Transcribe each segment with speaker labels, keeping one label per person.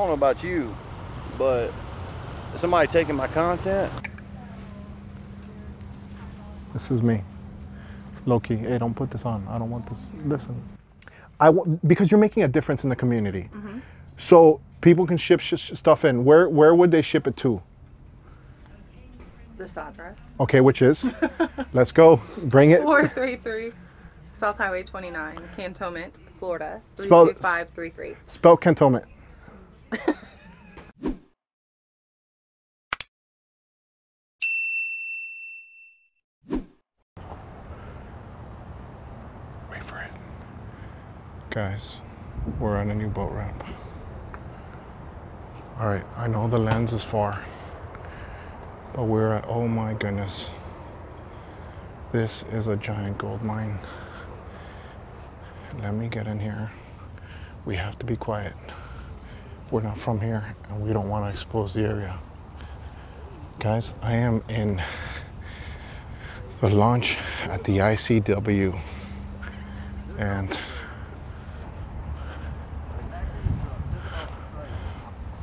Speaker 1: don't know about you, but somebody taking my content.
Speaker 2: This is me. Loki, hey, don't put this on. I don't want this. Listen, I want because you're making a difference in the community. Mm-hmm. So people can ship sh- stuff in. Where where would they ship it to?
Speaker 3: This address.
Speaker 2: Okay, which is? Let's go. Bring it.
Speaker 3: 433 South Highway 29, Cantonment, Florida.
Speaker 2: Spell-
Speaker 3: 32533.
Speaker 2: Spell cantonment. Wait for it. Guys, we're on a new boat ramp. All right, I know the lens is far, but we're at, oh my goodness. This is a giant gold mine. Let me get in here. We have to be quiet. We're not from here and we don't want to expose the area. Guys, I am in the launch at the ICW and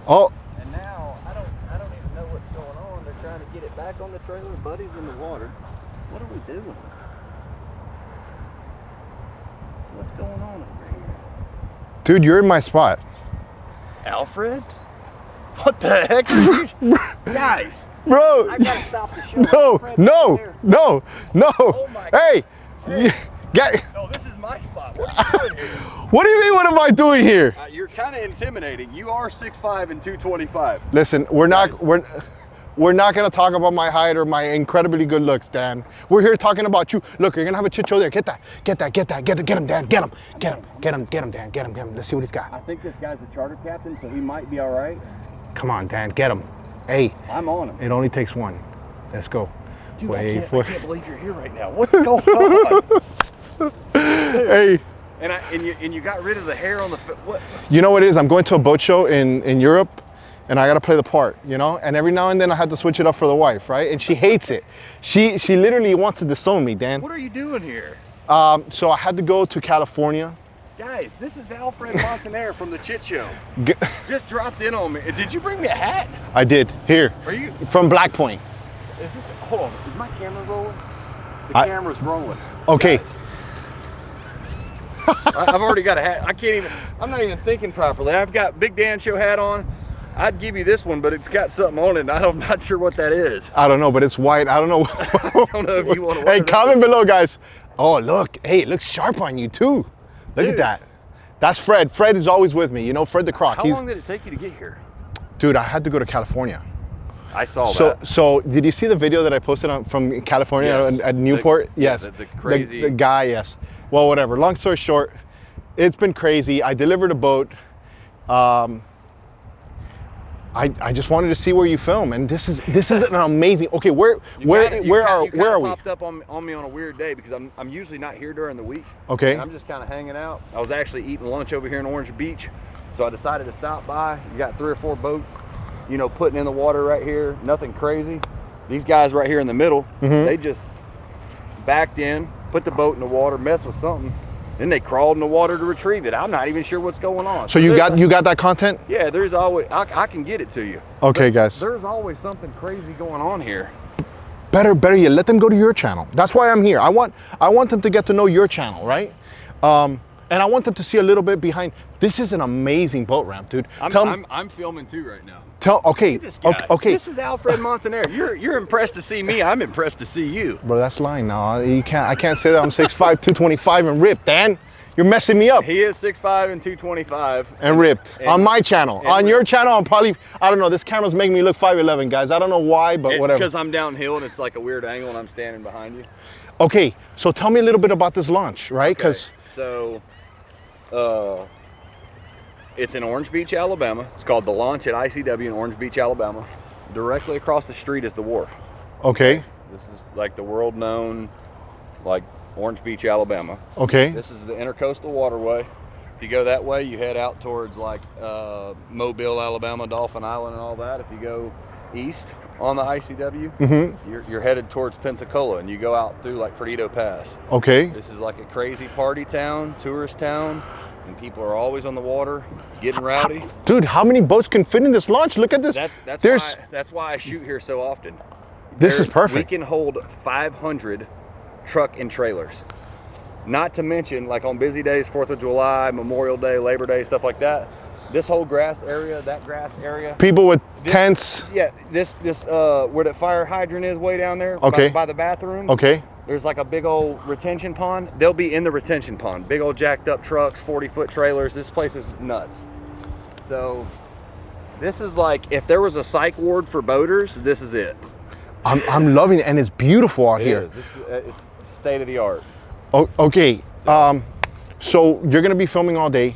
Speaker 2: oh
Speaker 1: And now I don't I don't even know what's going on. They're trying to get it back on the trailer. Buddy's in the water. What are we doing? What's going on over here?
Speaker 2: dude you're in my spot
Speaker 1: Alfred? What the heck are you guys?
Speaker 2: bro
Speaker 1: I gotta stop the show.
Speaker 2: no
Speaker 1: Alfred's
Speaker 2: no
Speaker 1: there.
Speaker 2: no no
Speaker 1: Oh my
Speaker 2: hey you- get
Speaker 1: No, this is my spot. What are you doing here?
Speaker 2: what do you mean what am I doing here
Speaker 1: Uh, you're kind of intimidating. You are 6'5 and 225.
Speaker 2: Listen, we're not we're we're not gonna talk about my height or my incredibly good looks, Dan. We're here talking about you. Look, you're gonna have a chicho there. Get that, get that, get that, get get him, Dan. Get him, get him, get him, get him, Dan. Get him, get him. Let's see what he's got.
Speaker 1: I think this guy's a charter captain, so he might be all right.
Speaker 2: Come on, Dan, get him. Hey,
Speaker 1: I'm on him.
Speaker 2: it only takes one. Let's go.
Speaker 1: Dude, I can't,
Speaker 2: for
Speaker 1: I can't believe you're here right now. What's going on?
Speaker 2: Hey,
Speaker 1: and I and you and you got rid of the hair on the what?
Speaker 2: you know what it is? I'm going to a boat show in in Europe. And I gotta play the part, you know. And every now and then I have to switch it up for the wife, right? And she hates it. She she literally wants to disown me, Dan.
Speaker 1: What are you doing here?
Speaker 2: Um, so I had to go to California.
Speaker 1: Guys, this is Alfred Montaner from the Chit Show.
Speaker 2: G-
Speaker 1: Just dropped in on me. Did you bring me a hat?
Speaker 2: I did here
Speaker 1: Are you?
Speaker 2: from Black Point.
Speaker 1: Is this? Hold on. Is my camera rolling? The
Speaker 2: I-
Speaker 1: camera's rolling.
Speaker 2: Okay,
Speaker 1: I- I've already got a hat. I can't even. I'm not even thinking properly. I've got Big Dan Show hat on. I'd give you this one, but it's got something on it. I'm not sure what that is.
Speaker 2: I don't know, but it's white. I don't know.
Speaker 1: I don't know if you want to.
Speaker 2: hey, comment below, guys. Oh, look. Hey, it looks sharp on you too. Look at that. That's Fred. Fred is always with me. You know, Fred the Croc.
Speaker 1: How
Speaker 2: He's
Speaker 1: long did it take you to get here?
Speaker 2: dude. I had to go to California.
Speaker 1: I saw
Speaker 2: So,
Speaker 1: that.
Speaker 2: so did you see the video that I posted on from California
Speaker 1: Yes.
Speaker 2: at, at Newport?
Speaker 1: The-
Speaker 2: yes.
Speaker 1: the- the crazy-
Speaker 2: The, guy. Yes. Well, whatever. Long story short, it's been crazy. I delivered a boat. Um, I, I just wanted to see where you film, and this is this is an amazing. Okay, where
Speaker 1: You
Speaker 2: where
Speaker 1: kinda-
Speaker 2: where are
Speaker 1: kinda
Speaker 2: where are we?
Speaker 1: Popped up on, on me on a weird day because I'm I'm usually not here during the week.
Speaker 2: Okay.
Speaker 1: And I'm just kind of hanging out. I was actually eating lunch over here in Orange Beach, so I decided to stop by. You got three or four boats, you know, putting in the water right here. Nothing crazy. These guys right here in the middle,
Speaker 2: Mm-hmm.
Speaker 1: they just backed in, put the boat in the water, messed with something, then they crawled in the water to retrieve it. I'm not even sure what's going on.
Speaker 2: So you got you got that content?
Speaker 1: Yeah, there's always I, I can get it to you.
Speaker 2: Okay, guys.
Speaker 1: There's always something crazy going on here.
Speaker 2: Better better yet, let them go to your channel. That's why I'm here. I want I want them to get to know your channel, right? Um, and I want them to see a little bit behind. This is an amazing boat ramp, dude.
Speaker 1: I'm,
Speaker 2: tell
Speaker 1: I'm, I'm filming too right now.
Speaker 2: tell okay
Speaker 1: This guy.
Speaker 2: okay okay.
Speaker 1: This is Alfred Montaner. You're you're impressed to see me. I'm impressed to see you.
Speaker 2: Bro, that's lying now. You can't I can't say that I'm 6'5", 225 and ripped, Dan. You're messing me up.
Speaker 1: He is 6'5 and 225.
Speaker 2: and ripped
Speaker 1: and-
Speaker 2: on my channel.
Speaker 1: and
Speaker 2: On your channel, I'm probably I don't know. This camera's making me look 5'11", guys. I don't know why, but whatever.
Speaker 1: Because I'm downhill and it's like a weird angle and I'm standing behind you.
Speaker 2: Okay, so tell me a little bit about this launch, right? Because
Speaker 1: Okay, so, uh, it's in Orange Beach, Alabama. It's called the Launch at ICW in Orange Beach, Alabama. Directly across the street is the wharf.
Speaker 2: okay,
Speaker 1: This is like the world known, like Orange Beach, Alabama.
Speaker 2: okay,
Speaker 1: This is the intercoastal waterway. If you go that way, you head out towards like uh, Mobile, Alabama, Dauphin Island, and all that. If you go east on the ICW,
Speaker 2: Mm-hmm.
Speaker 1: you're, you're headed towards Pensacola, and you go out through like Perdido Pass.
Speaker 2: okay.
Speaker 1: This is like a crazy party town, tourist town. and people are always on the water, getting rowdy.
Speaker 2: Dude, how many boats can fit in this launch? Look at this.
Speaker 1: That's that's
Speaker 2: There's
Speaker 1: why that's why I shoot here so often.
Speaker 2: this is perfect.
Speaker 1: We can hold 500 truck and trailers. Not to mention, like on busy days, Fourth of July, Memorial Day, Labor Day, stuff like that. This whole grass area, that grass area.
Speaker 2: People with
Speaker 1: This-
Speaker 2: tents.
Speaker 1: Yeah, this this uh where that fire hydrant is, way down there.
Speaker 2: Okay.
Speaker 1: By, by the bathrooms.
Speaker 2: Okay.
Speaker 1: There's like a big old retention pond. They'll be in the retention pond. Big old jacked up trucks, 40 foot trailers. This place is nuts. So this is like if there was a psych ward for boaters, this is it.
Speaker 2: I'm, I'm loving it, and it's beautiful out
Speaker 1: It
Speaker 2: here.
Speaker 1: is. This is, uh, it's state of the art.
Speaker 2: O- okay. Um, so you're gonna be filming all day.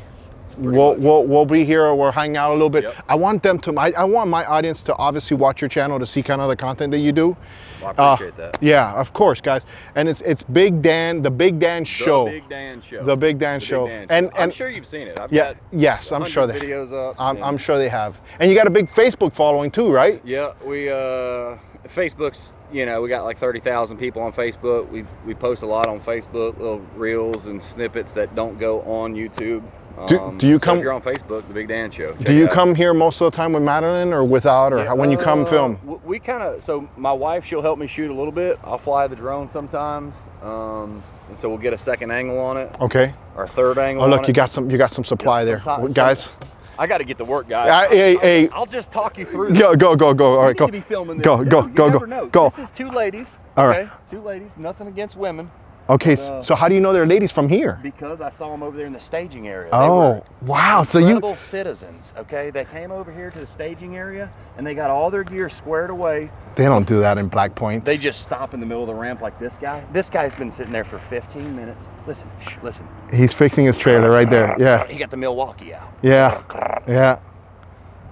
Speaker 2: We'll, we'll, we'll be here. We're hanging out a little bit.
Speaker 1: Yep.
Speaker 2: I want them to. I, I want my audience to obviously watch your channel to see kind of the content that you do.
Speaker 1: Well, I
Speaker 2: Uh,
Speaker 1: appreciate that.
Speaker 2: Yeah, of course, guys. And it's it's Big Dan, the Big Dan show.
Speaker 1: The Big Dan Show.
Speaker 2: The Big Dan
Speaker 1: The
Speaker 2: Show.
Speaker 1: Dan
Speaker 2: And-
Speaker 1: I'm sure you've seen it. I've
Speaker 2: Yeah.
Speaker 1: got
Speaker 2: Yes, I'm sure they.
Speaker 1: videos up.
Speaker 2: I'm, I'm sure they have. And you got a big Facebook following too, right?
Speaker 1: Yeah, we uh, Facebook's. You know, we got like thirty thousand people on Facebook. We we post a lot on Facebook, little reels and snippets that don't go on YouTube.
Speaker 2: Do- do you
Speaker 1: so
Speaker 2: come-
Speaker 1: If you're on Facebook, the Big Dan Show.
Speaker 2: Do you come here most of the time with Madeline or without, or how- when you come
Speaker 1: Uh,
Speaker 2: film?
Speaker 1: We kind of. So my wife, she'll help me shoot a little bit. I'll fly the drone sometimes, um, and so we'll get a second angle on it,
Speaker 2: Okay.
Speaker 1: or third angle.
Speaker 2: Oh, look,
Speaker 1: it.
Speaker 2: you got some. You got some supply there,
Speaker 1: sometimes-
Speaker 2: guys.
Speaker 1: I got to get to work, guys.
Speaker 2: Uh, hey, hey,
Speaker 1: I'll just talk you through.
Speaker 2: go, go, go, go. All
Speaker 1: need
Speaker 2: go.
Speaker 1: to be filming this
Speaker 2: Go, go,
Speaker 1: You
Speaker 2: go, go,
Speaker 1: know.
Speaker 2: go.
Speaker 1: This is two ladies.
Speaker 2: All
Speaker 1: okay?
Speaker 2: right.
Speaker 1: Two ladies. Nothing against women,
Speaker 2: Okay,
Speaker 1: But, uh,
Speaker 2: so how do you know they're ladies from here?
Speaker 1: because I saw them over there in the staging area. They
Speaker 2: Oh,
Speaker 1: were
Speaker 2: wow. So you.
Speaker 1: citizens. Okay, they came over here to the staging area and they got all their gear squared away.
Speaker 2: They don't do that in Black Point.
Speaker 1: They just stop in the middle of the ramp like this guy. This guy's been sitting there for 15 minutes. Listen, shh, listen.
Speaker 2: He's fixing his trailer right there. Yeah,
Speaker 1: He got the Milwaukee out.
Speaker 2: yeah, yeah.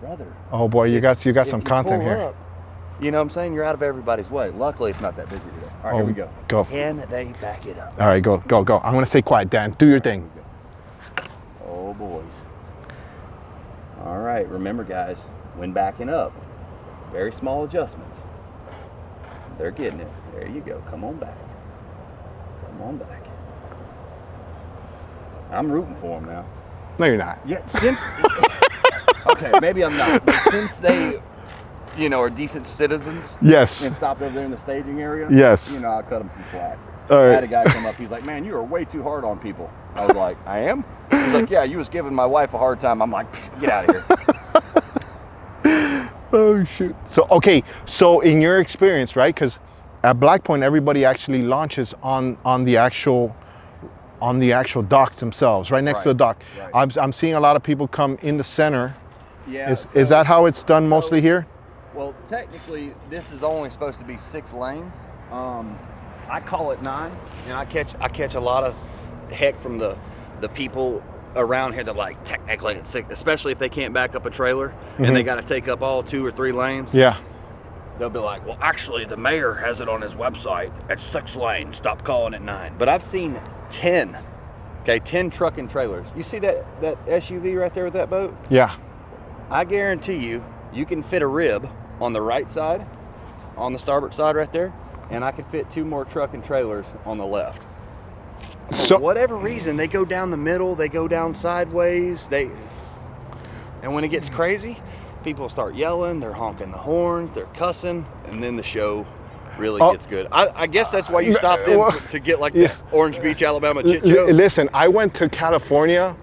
Speaker 1: Brother.
Speaker 2: Oh boy, you got you got some content here.
Speaker 1: up, you know what I'm saying? You're out of everybody's way. Luckily, it's not that busy today. All right,
Speaker 2: Oh,
Speaker 1: here we oh, go.
Speaker 2: go.
Speaker 1: Can they back it up?
Speaker 2: All right, go, go, go. I'm gonna stay quiet, Dan. Do your thing.
Speaker 1: Oh, boys. All right, remember, guys, when backing up, very small adjustments. They're getting it. There you go. Come on back. Come on back. I'm rooting for them now.
Speaker 2: No, you're not.
Speaker 1: Yeah, since. okay, maybe I'm not. But since they, you know, are decent citizens
Speaker 2: Yes.
Speaker 1: and stopped over there in the staging area,
Speaker 2: Yes.
Speaker 1: you know, I cut them some slack.
Speaker 2: All
Speaker 1: I had a guy come up. He's like, "Man, you are way too hard on people." I was like, "I am." He's like, "Yeah, you was giving my wife a hard time." I'm like, "Get out of here."
Speaker 2: Oh shoot. So okay, so in your experience, right? Because at Black Point, everybody actually launches on on the actual on the actual docks themselves, right next to the dock.
Speaker 1: right.
Speaker 2: I'm I'm seeing a lot of people come in the center.
Speaker 1: Yeah.
Speaker 2: Is is that how it's done mostly here?
Speaker 1: Well, technically, this is only supposed to be six lanes. Um, I call it nine, and I catch I catch a lot of heck from the the people around here that like technically it's six, especially if they can't back up a trailer and they got to take up all two or three lanes.
Speaker 2: Yeah.
Speaker 1: They'll be like, "Well, actually, the mayor has it on his website. It's six lanes. Stop calling it nine. But I've seen ten. Okay, ten truck and trailers. You see that that SUV right there with that boat?
Speaker 2: Yeah.
Speaker 1: I guarantee you, you can fit a rib on the right side, on the starboard side right there, and I can fit two more truck and trailers on the left. For
Speaker 2: So
Speaker 1: whatever reason, they go down the middle, they go down sideways, they and when it gets crazy, people start yelling, they're honking the horns, they're cussing, and then the show really
Speaker 2: Oh.
Speaker 1: gets good. I, I guess that's why you stopped in
Speaker 2: Well,
Speaker 1: to get like
Speaker 2: yeah.
Speaker 1: the Orange Beach, Alabama chit
Speaker 2: listen, I went to California.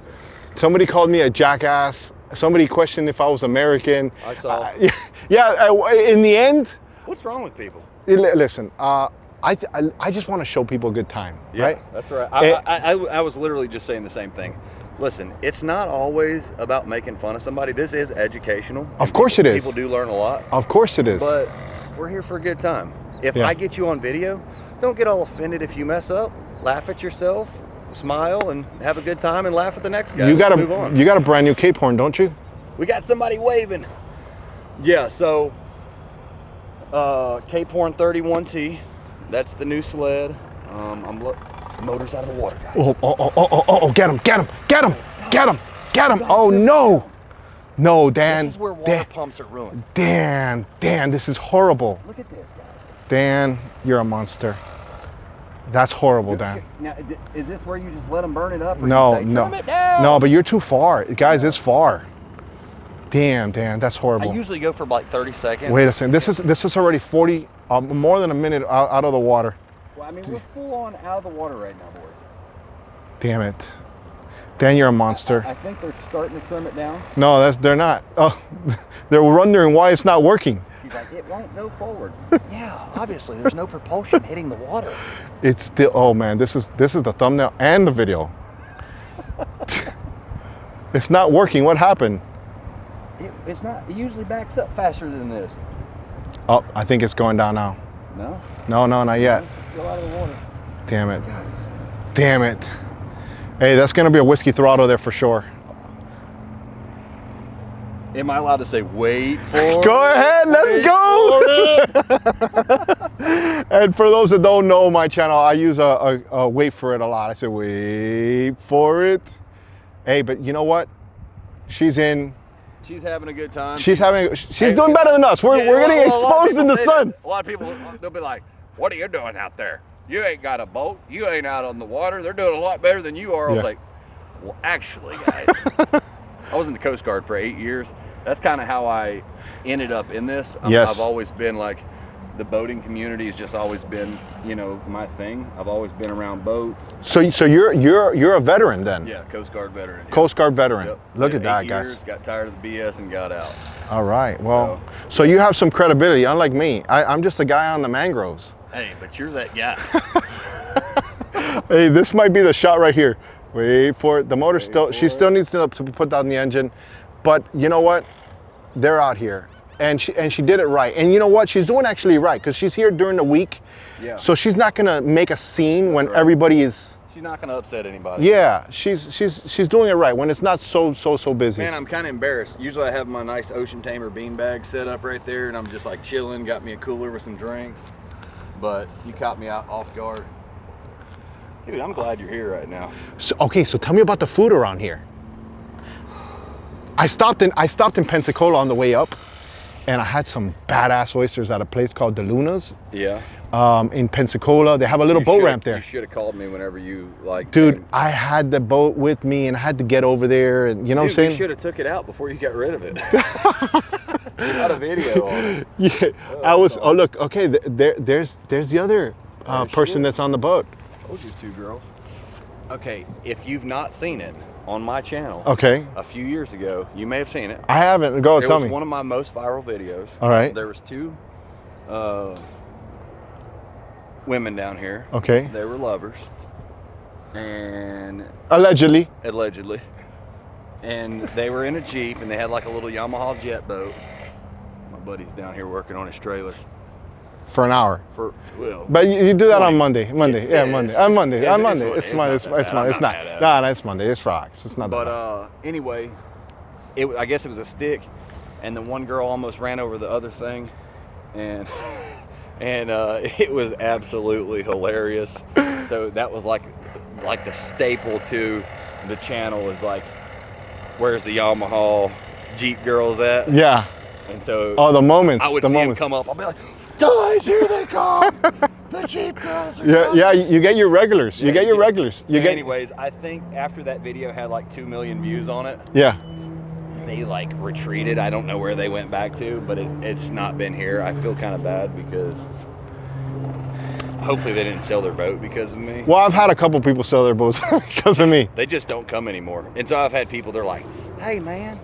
Speaker 2: Somebody called me a jackass. Somebody questioned if I was American.
Speaker 1: I saw.
Speaker 2: Uh, yeah. Yeah uh, in the end,
Speaker 1: What's wrong with people?
Speaker 2: listen. Uh, I, th- I just want to show people a good time, right?
Speaker 1: That's right. I,
Speaker 2: Eh,
Speaker 1: I, I, I was literally just saying the same thing. Listen, it's not always about making fun of somebody. This is educational.
Speaker 2: Of course it is.
Speaker 1: People do learn a lot,
Speaker 2: Of course it is.
Speaker 1: but we're here for a good time. If
Speaker 2: Yeah.
Speaker 1: I get you on video, don't get all offended if you mess up. Laugh at yourself, smile, and have a good time, and laugh at the next guy.
Speaker 2: you got
Speaker 1: Let's move
Speaker 2: a
Speaker 1: on.
Speaker 2: you got a brand new Cape Horn, don't you?
Speaker 1: We got somebody waving. Yeah, so uh, Cape Horn 31T. That's the new sled. Um, I'm look. Motor's out of the water, guys.
Speaker 2: Oh oh oh oh oh oh! oh, Get him! Get him! Get him! Get him! Get him! Oh no! No, Dan.
Speaker 1: This is where water
Speaker 2: Dan,
Speaker 1: pumps are ruined.
Speaker 2: Dan, Dan, this is horrible.
Speaker 1: Look at this, guys.
Speaker 2: Dan, you're a monster. That's horrible, Dan.
Speaker 1: Now, is this where you just let them burn it up? Or
Speaker 2: No,
Speaker 1: you say,
Speaker 2: no,
Speaker 1: it down"?
Speaker 2: no. But you're too far, guys. It's far. Damn, Dan, that's horrible.
Speaker 1: I usually go for like 30 seconds.
Speaker 2: Wait a second. This is this is already 40, uh, more than a minute out, out of the water.
Speaker 1: Well, I mean, we're full on out of the water right now, boys.
Speaker 2: Damn it, Dan, you're a monster.
Speaker 1: I think they're starting to trim it down.
Speaker 2: No, that's they're not. Oh, they're wondering why it's not working.
Speaker 1: She's like, it won't go forward. yeah, obviously, there's no propulsion hitting the water.
Speaker 2: It's still. Oh man, this is this is the thumbnail and the video. it's not working. What happened?
Speaker 1: It, it's not. It usually backs up faster than this.
Speaker 2: Oh, I think it's going down now.
Speaker 1: No,
Speaker 2: No, no, not yet.
Speaker 1: it's still out of the water.
Speaker 2: Damn it. Damn it. Hey, that's gonna be a whiskey throttle there for sure.
Speaker 1: Am I allowed to say wait for?
Speaker 2: Go ahead, let's go. and for those that don't know my channel, I use a, a, a wait for it a lot. I say wait for it. Hey, but you know what? She's in.
Speaker 1: She's having a good time.
Speaker 2: She's having. She's
Speaker 1: Hey,
Speaker 2: doing better than us. We're,
Speaker 1: Yeah,
Speaker 2: we're getting
Speaker 1: well, a lot of
Speaker 2: exposed in the sun.
Speaker 1: that. A lot of people, they'll be like, "What are you doing out there? You ain't got a boat. You ain't out on the water. They're doing a lot better than you are." I was
Speaker 2: Yeah.
Speaker 1: like, "Well, actually, guys, I was in the Coast Guard for eight years. That's kind of how I ended up in this. I'm-
Speaker 2: Yes.
Speaker 1: I've always been like." The boating community has just always been, you know, my thing. I've always been around boats.
Speaker 2: So, so you're you're you're a veteran then.
Speaker 1: Yeah, Coast Guard veteran. yeah.
Speaker 2: Coast Guard veteran.
Speaker 1: Yep.
Speaker 2: Look
Speaker 1: Did
Speaker 2: at that,
Speaker 1: eight
Speaker 2: guys.
Speaker 1: years, Got tired of the BS and got out.
Speaker 2: All right. Well, so you have some credibility, unlike me. I, I'm just a guy on the mangroves.
Speaker 1: Hey, but you're that guy.
Speaker 2: Hey, this might be the shot right here. Wait for it. The motor still, she still needs to, to put down the engine. But you know what? They're out here. And she, and she did it right. And you know what? She's doing actually right because she's here during the week.
Speaker 1: Yeah.
Speaker 2: So she's not going to make a scene when
Speaker 1: right.
Speaker 2: everybody is.
Speaker 1: She's not gonna upset anybody.
Speaker 2: Yeah, she's, she's, she's doing it right when it's not so, so, so busy.
Speaker 1: Man, I'm kind of embarrassed. Usually I have my nice Ocean Tamer beanbag set up right there and I'm just like chilling, got me a cooler with some drinks. But you caught me out off guard. Dude, I'm glad you're here right now.
Speaker 2: So, okay, so tell me about the food around here. I stopped in I stopped in Pensacola on the way up, and I had some badass oysters at a place called De Luna's
Speaker 1: Yeah.
Speaker 2: um, in Pensacola. They have a little boat ramp there.
Speaker 1: You should have called me whenever you like.
Speaker 2: Dude,
Speaker 1: came.
Speaker 2: I had the boat with me and I had to get over there, and you know
Speaker 1: Dude,
Speaker 2: what I'm saying.
Speaker 1: You should have took it out before you got rid of it. Got a video on?
Speaker 2: Yeah, I was. Oh look, okay, there, there's there's the other uh, person
Speaker 1: is.
Speaker 2: that's on the boat.
Speaker 1: Told you two girls. Okay, if you've not seen it on my channel,
Speaker 2: Okay,
Speaker 1: a few years ago, you may have seen it.
Speaker 2: I haven't. Go
Speaker 1: it
Speaker 2: tell
Speaker 1: was
Speaker 2: me.
Speaker 1: one of my most viral videos.
Speaker 2: All right.
Speaker 1: There was two uh, women down here.
Speaker 2: Okay,
Speaker 1: They were lovers, and
Speaker 2: allegedly.
Speaker 1: allegedly, and they were in a jeep, and they had like a little Yamaha jet boat. My buddy's down here working on his trailer
Speaker 2: For an hour.
Speaker 1: for well.
Speaker 2: But you, you do that on
Speaker 1: Twenty.
Speaker 2: Monday. Monday.
Speaker 1: Yeah,
Speaker 2: Monday.
Speaker 1: it's-
Speaker 2: On Monday.
Speaker 1: it's-
Speaker 2: On Monday. It's
Speaker 1: it's
Speaker 2: Monday.
Speaker 1: not
Speaker 2: It's it's. Monday. It's
Speaker 1: not
Speaker 2: not.
Speaker 1: mad at.
Speaker 2: No, no, it's Monday. It's rocks. It's not that
Speaker 1: But uh, anyway, it I guess it was a stick, and the one girl almost ran over the other thing, and and uh, it was absolutely hilarious. So that was like like the staple to the channel is like, where's the Yamaha Jeep girls at?
Speaker 2: Yeah.
Speaker 1: And so
Speaker 2: Oh, the moments.
Speaker 1: I would
Speaker 2: the
Speaker 1: see
Speaker 2: moments.
Speaker 1: come up. I'll be like, guys, here they come. the Jeep girls are
Speaker 2: Yeah,
Speaker 1: coming."
Speaker 2: yeah. You you get your regulars. You
Speaker 1: Yeah,
Speaker 2: get your regulars. You
Speaker 1: So
Speaker 2: get.
Speaker 1: anyways, I think after that video had like two million views on it,
Speaker 2: Yeah.
Speaker 1: they like retreated. I don't know where they went back to, but it, it's not been here. I feel kind of bad because hopefully they didn't sell their boat because of me.
Speaker 2: Well, I've had a couple people sell their boats because of me.
Speaker 1: They just don't come anymore. And so I've had people, they're like, hey man,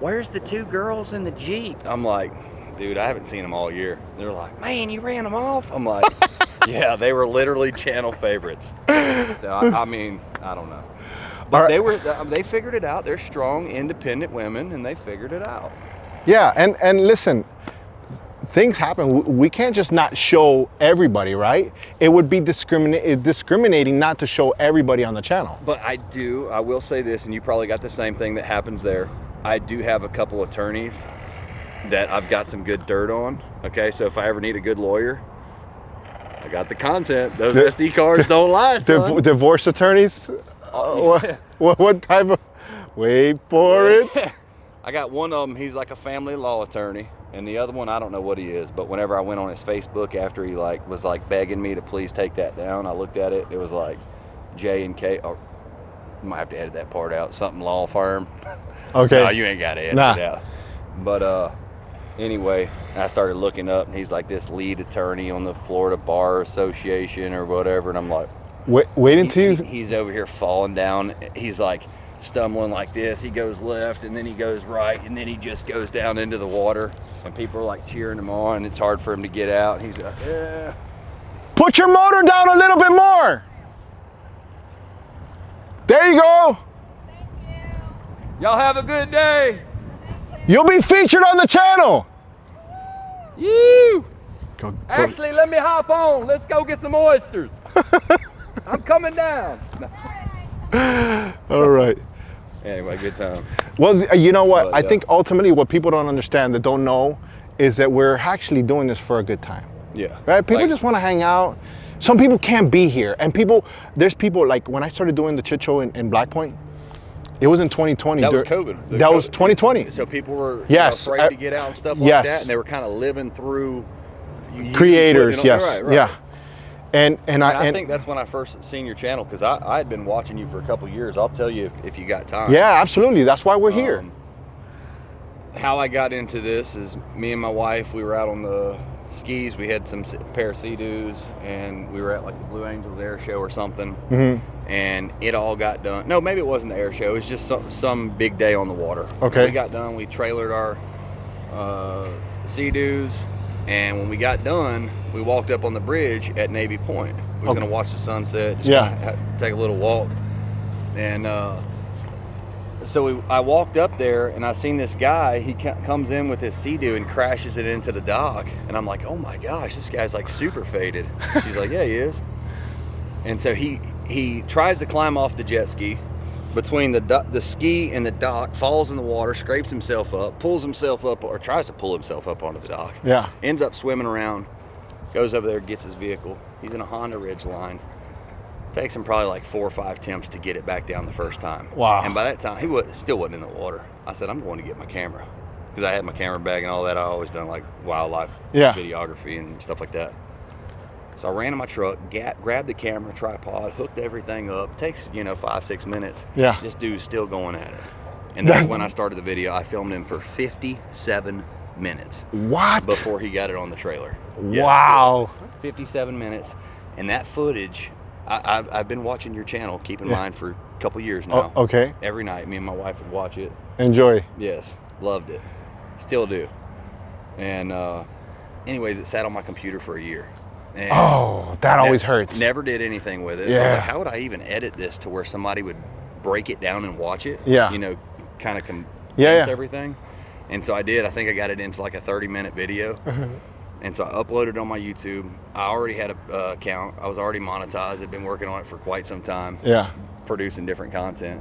Speaker 1: where's the two girls in the Jeep? I'm like, dude, I haven't seen them all year. They're like, man, you ran them off? I'm like, yeah, they were literally channel favorites. So I, I mean, I don't know. But
Speaker 2: right.
Speaker 1: they were, um, they figured it out. They're strong, independent women, and they figured it out.
Speaker 2: Yeah, and and listen, things happen. We can't just not show everybody, right? It would be discriminate eh, discriminating not to show everybody on the channel.
Speaker 1: But I do, I will say this, and you probably got the same thing that happens there. I do have a couple attorneys that I've got some good dirt on. Okay, so if I ever need a good lawyer, I got the content. Those
Speaker 2: Di-
Speaker 1: SD cards don't lie, son.
Speaker 2: Div- divorce attorneys. Uh, what, what what type of? Wait for it.
Speaker 1: I got one of them. He's like a family law attorney, and the other one I don't know what he is. But whenever I went on his Facebook after he like was like begging me to please take that down, I looked at it. It was like J and K. Or you might have to edit that part out. Something law firm.
Speaker 2: Okay.
Speaker 1: No, you ain't got to edit
Speaker 2: Nah.
Speaker 1: it out. But uh, anyway, I started looking up, and he's like this lead attorney on the Florida Bar Association or whatever, and I'm like,
Speaker 2: Wait, wait until
Speaker 1: he- he's over here falling down. He's like stumbling like this. He goes left, and then he goes right, and then he just goes down into the water, and people are like cheering him on. And it's hard for him to get out. He's like, yeah.
Speaker 2: Put your motor down a little bit more. There you go.
Speaker 1: Y'all have a good day.
Speaker 2: You'll be featured on the channel.
Speaker 1: You. Actually, let me hop on. Let's go get some oysters. I'm coming down.
Speaker 2: all right.
Speaker 1: Anyway, good time.
Speaker 2: Well, you know what? I
Speaker 1: uh,
Speaker 2: think ultimately what people don't understand that don't know is that we're actually doing this for a good time.
Speaker 1: Yeah.
Speaker 2: Right? People
Speaker 1: Like-
Speaker 2: just want to hang out. Some people can't be here. And people, there's people like when I started doing the chit show in, in Black Point, it was in 2020.
Speaker 1: That was COVID.
Speaker 2: That was 2020.
Speaker 1: So people were you know,
Speaker 2: Yes,
Speaker 1: afraid to get out and stuff
Speaker 2: yes.
Speaker 1: like that, and they were kind of living through
Speaker 2: Creators, yes.
Speaker 1: right, right.
Speaker 2: Yeah. And and I,
Speaker 1: And I
Speaker 2: and,
Speaker 1: think that's when I first seen your channel because I, I had been watching you for a couple years. I'll tell you if, if you got time.
Speaker 2: yeah, absolutely. That's why we're here.
Speaker 1: Um, how I got into this is me and my wife. We were out on the skis. We had some pair of sea-doos, and we were at like the Blue Angels Air Show or something.
Speaker 2: Mm-hmm.
Speaker 1: And it all got done. No, maybe it wasn't the air show. It was just some, some big day on the water.
Speaker 2: Okay.
Speaker 1: We got done. We trailered our uh, sea-doos, and when we got done, we walked up on the bridge at Navy Point. We was
Speaker 2: Okay.
Speaker 1: gonna watch the sunset. Just
Speaker 2: Yeah.
Speaker 1: take a little walk, and. Uh, so we, I walked up there and I seen this guy. He comes in with his Sea-Doo and crashes it into the dock, and I'm like, "Oh my gosh, this guy's like super faded." He's like, "Yeah, he is." And so he he tries to climb off the jet ski between the the ski and the dock, falls in the water, scrapes himself up, pulls himself up, or tries to pull himself up onto the dock.
Speaker 2: Yeah.
Speaker 1: Ends up swimming around, goes over there, gets his vehicle. He's in a Honda Ridgeline. Takes him probably like four or five attempts to get it back down the first time.
Speaker 2: Wow.
Speaker 1: And by that time, he was, still wasn't in the water. I said, I'm going to get my camera. Because I had my camera bag and all that. I always done like wildlife
Speaker 2: Yeah.
Speaker 1: videography and stuff like that. So I ran in my truck, grabbed the camera, tripod, hooked everything up. Takes, you know, five, six minutes.
Speaker 2: Yeah.
Speaker 1: This dude's still going at it. And that's when I started the video. I filmed him for 57 minutes
Speaker 2: What?
Speaker 1: before he got it on the trailer. Yes.
Speaker 2: Wow.
Speaker 1: 57 minutes. And that footage, I, I've, I've been watching your channel, keep in
Speaker 2: Yeah.
Speaker 1: mind, for a couple years now.
Speaker 2: Oh, okay.
Speaker 1: Every night, me and my wife would watch it.
Speaker 2: Enjoy.
Speaker 1: Yes, loved it. Still do. And, uh, anyways, it sat on my computer for a year. And
Speaker 2: Oh, that always hurts.
Speaker 1: Never did anything with it.
Speaker 2: Yeah.
Speaker 1: like, how would I even edit this to where somebody would break it down and watch it?
Speaker 2: Yeah.
Speaker 1: You know, kind of condense
Speaker 2: Yeah, yeah.
Speaker 1: everything. And so I did. I think I got it into like a 30 minute video. and so I uploaded on my YouTube. I already had a uh, account. I was already monetized. I'd been working on it for quite some time,
Speaker 2: Yeah.
Speaker 1: producing different content.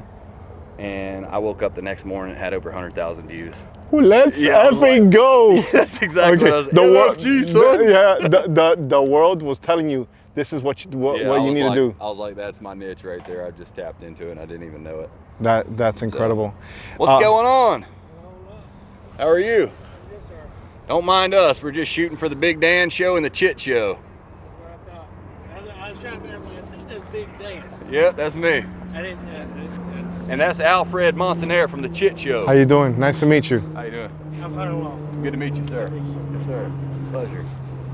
Speaker 1: And I woke up the next morning and had over 100,000 views.
Speaker 2: Well, let's
Speaker 1: Yeah,
Speaker 2: effing go.
Speaker 1: That's exactly what I was
Speaker 2: the world,
Speaker 1: son.
Speaker 2: yeah, the, the the world was telling you this is what you, what,
Speaker 1: Yeah,
Speaker 2: what you need
Speaker 1: like-
Speaker 2: to do.
Speaker 1: I was like, that's my niche right there. I just tapped into it and I didn't even know it.
Speaker 2: That that's incredible.
Speaker 1: What's
Speaker 2: Uh,
Speaker 1: going on? How are you? Don't mind us. We're just shooting for the Big Dan show and the Chit show.
Speaker 4: I thought. I, I was trying to remember. I think that's Big Dan.
Speaker 1: Yep, that's me.
Speaker 4: I didn't.
Speaker 1: And that's Alfred Montaner from the Chit show.
Speaker 2: How you doing? Nice to meet you.
Speaker 1: How you doing?
Speaker 4: I'm running along.
Speaker 1: Good to meet you, sir. Yes, sir. Pleasure.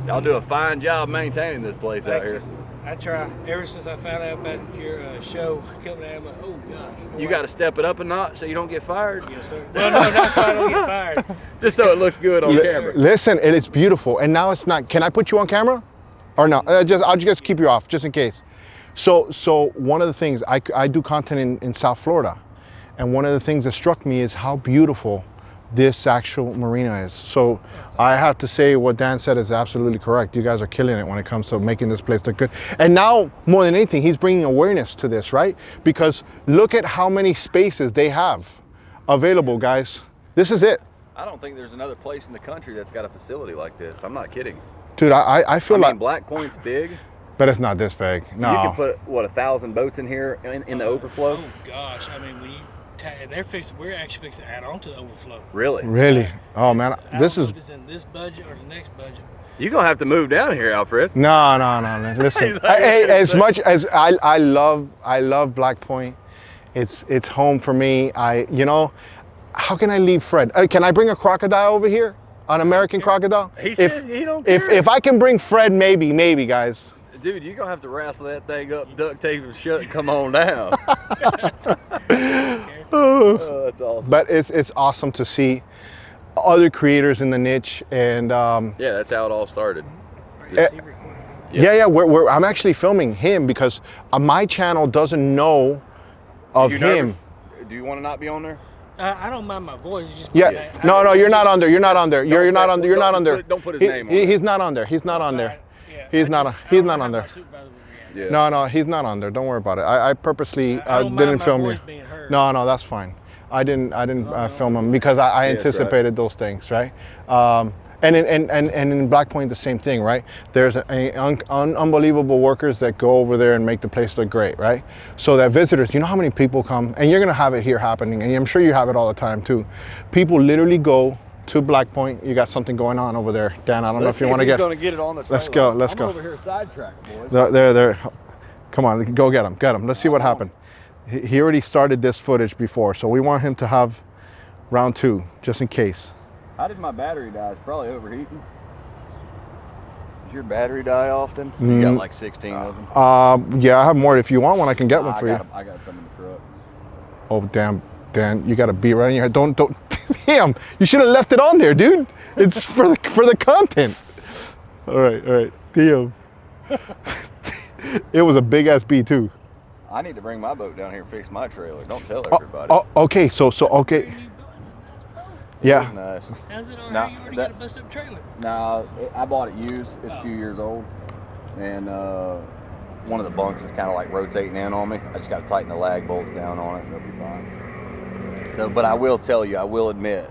Speaker 1: Y'all do a fine job maintaining this place out here.
Speaker 4: you. I try. Ever since I found out about your uh, show coming out, I'm like, oh gosh.
Speaker 1: You got to step it up a notch so you don't get fired.
Speaker 4: Yes, sir. No, no, not so I don't get fired.
Speaker 1: Just so it looks good on
Speaker 4: Yes,
Speaker 1: camera.
Speaker 4: sir.
Speaker 2: Listen, it is beautiful, and now it's not. Can I put you on camera, or no? Uh, just I'll just keep you off, just in case. So, so one of the things I, I do content in, in South Florida, and one of the things that struck me is how beautiful this actual marina is. So, I have to say what Dan said is absolutely correct. You guys are killing it when it comes to making this place look good. And now, more than anything, he's bringing awareness to this, right? Because look at how many spaces they have available, guys. This is it.
Speaker 1: I don't think there's another place in the country that's got a facility like this. I'm not kidding.
Speaker 2: Dude, I, I I
Speaker 1: I
Speaker 2: feel
Speaker 1: mean,
Speaker 2: like,
Speaker 1: Black Point's big.
Speaker 2: but it's not this big. No.
Speaker 1: You can put what a thousand boats in here in, in the overflow.
Speaker 4: Oh gosh. I mean, when you ta- and they're fixing. We're actually fixing to add on to the overflow.
Speaker 1: Really?
Speaker 2: Really? Oh man,
Speaker 4: It's- I
Speaker 2: this is
Speaker 4: know if in this budget or the next budget.
Speaker 1: You're gonna have to move down here, Alfred.
Speaker 2: no, no, no. no. Listen,
Speaker 1: like-
Speaker 2: hey, as much as I, I love, I love Black Point. It's it's home for me. I, you know, how can I leave Fred? Uh, can I bring a crocodile over here? An American crocodile?
Speaker 1: He
Speaker 2: if,
Speaker 1: says he don't care.
Speaker 2: if if I can bring Fred, maybe, maybe, guys.
Speaker 1: Dude, you're gonna have to wrestle that thing up, duct tape it shut, and come on down. oh, that's awesome.
Speaker 2: But it's it's awesome to see other creators in the niche, and um,
Speaker 1: yeah, that's how it all started.
Speaker 2: Eh,
Speaker 4: Is he
Speaker 2: yeah, yeah. We're, we're, I'm actually filming him because uh, my channel doesn't know of him.
Speaker 1: nervous? Do you want to not be on there?
Speaker 4: Uh, I don't mind my voice. it's Just
Speaker 2: Yeah,
Speaker 4: I- I
Speaker 2: no,
Speaker 4: don't
Speaker 2: no, you're not
Speaker 4: just-
Speaker 2: under. You're not under. You're, you're not
Speaker 1: say-
Speaker 2: under. You're not
Speaker 1: don't
Speaker 2: under.
Speaker 1: don't put his
Speaker 2: He-
Speaker 1: name on
Speaker 2: he- He's not under. He's not under.
Speaker 4: Right, yeah,
Speaker 2: He's not
Speaker 4: just-
Speaker 2: he's
Speaker 4: don't
Speaker 2: not
Speaker 4: know how
Speaker 2: on there.
Speaker 4: my supervisor would react.
Speaker 1: Yeah.
Speaker 2: No, no, he's not on there. Don't worry about it. I, I purposely
Speaker 4: I
Speaker 2: uh,
Speaker 4: don't
Speaker 2: didn't
Speaker 4: my
Speaker 2: film you.
Speaker 4: voice being heard.
Speaker 2: No, no, that's fine. I didn't. I didn't uh, film him because I, I
Speaker 1: Yes, right.
Speaker 2: anticipated those things, right? Um, and in, and, and and in Black Point, the same thing, right? There's a, a un, un, unbelievable workers that go over there and make the place look great, right? So that visitors, you know how many people come, and you're gonna have it here happening, and I'm sure you have it all the time too. People literally go to Black Point. You got something going on over there, Dan. I don't know if you want to get.
Speaker 1: Gonna get it on the
Speaker 2: Let's go, let's
Speaker 1: I'm
Speaker 2: go.
Speaker 1: over here sidetracked, boys.
Speaker 2: There, there, there. Come on, go get him, get him. Let's see what happened. He he already started this footage before, so we want him to have round two, just in case.
Speaker 1: How did my battery die? It's probably overheating. Does your battery die often? You
Speaker 2: Mm.
Speaker 1: got like 16 of them.
Speaker 2: Um, yeah, I have more. If you want one, I can get one
Speaker 1: I
Speaker 2: for you.
Speaker 1: I got some in the truck.
Speaker 2: Oh, damn, Dan, you got a beat right in your head. Don't, don't. Damn, you should have left it on there, dude. It's for the for the content. All right, all right. Damn. it was a big ass bee too.
Speaker 1: I need to bring my boat down here and fix my trailer. Don't tell
Speaker 2: Oh,
Speaker 1: everybody.
Speaker 2: oh, okay, so so okay, yeah.
Speaker 1: Nice.
Speaker 4: How's it on
Speaker 1: Nah.
Speaker 4: You already
Speaker 1: that-
Speaker 4: got a bust trailer.
Speaker 1: Now, I bought it used. It's a few years old. And uh, one of the bunks is kind of like rotating in on me. I just got to tighten the lag bolts down on it and it'll be fine. So, but I will tell you, I will admit.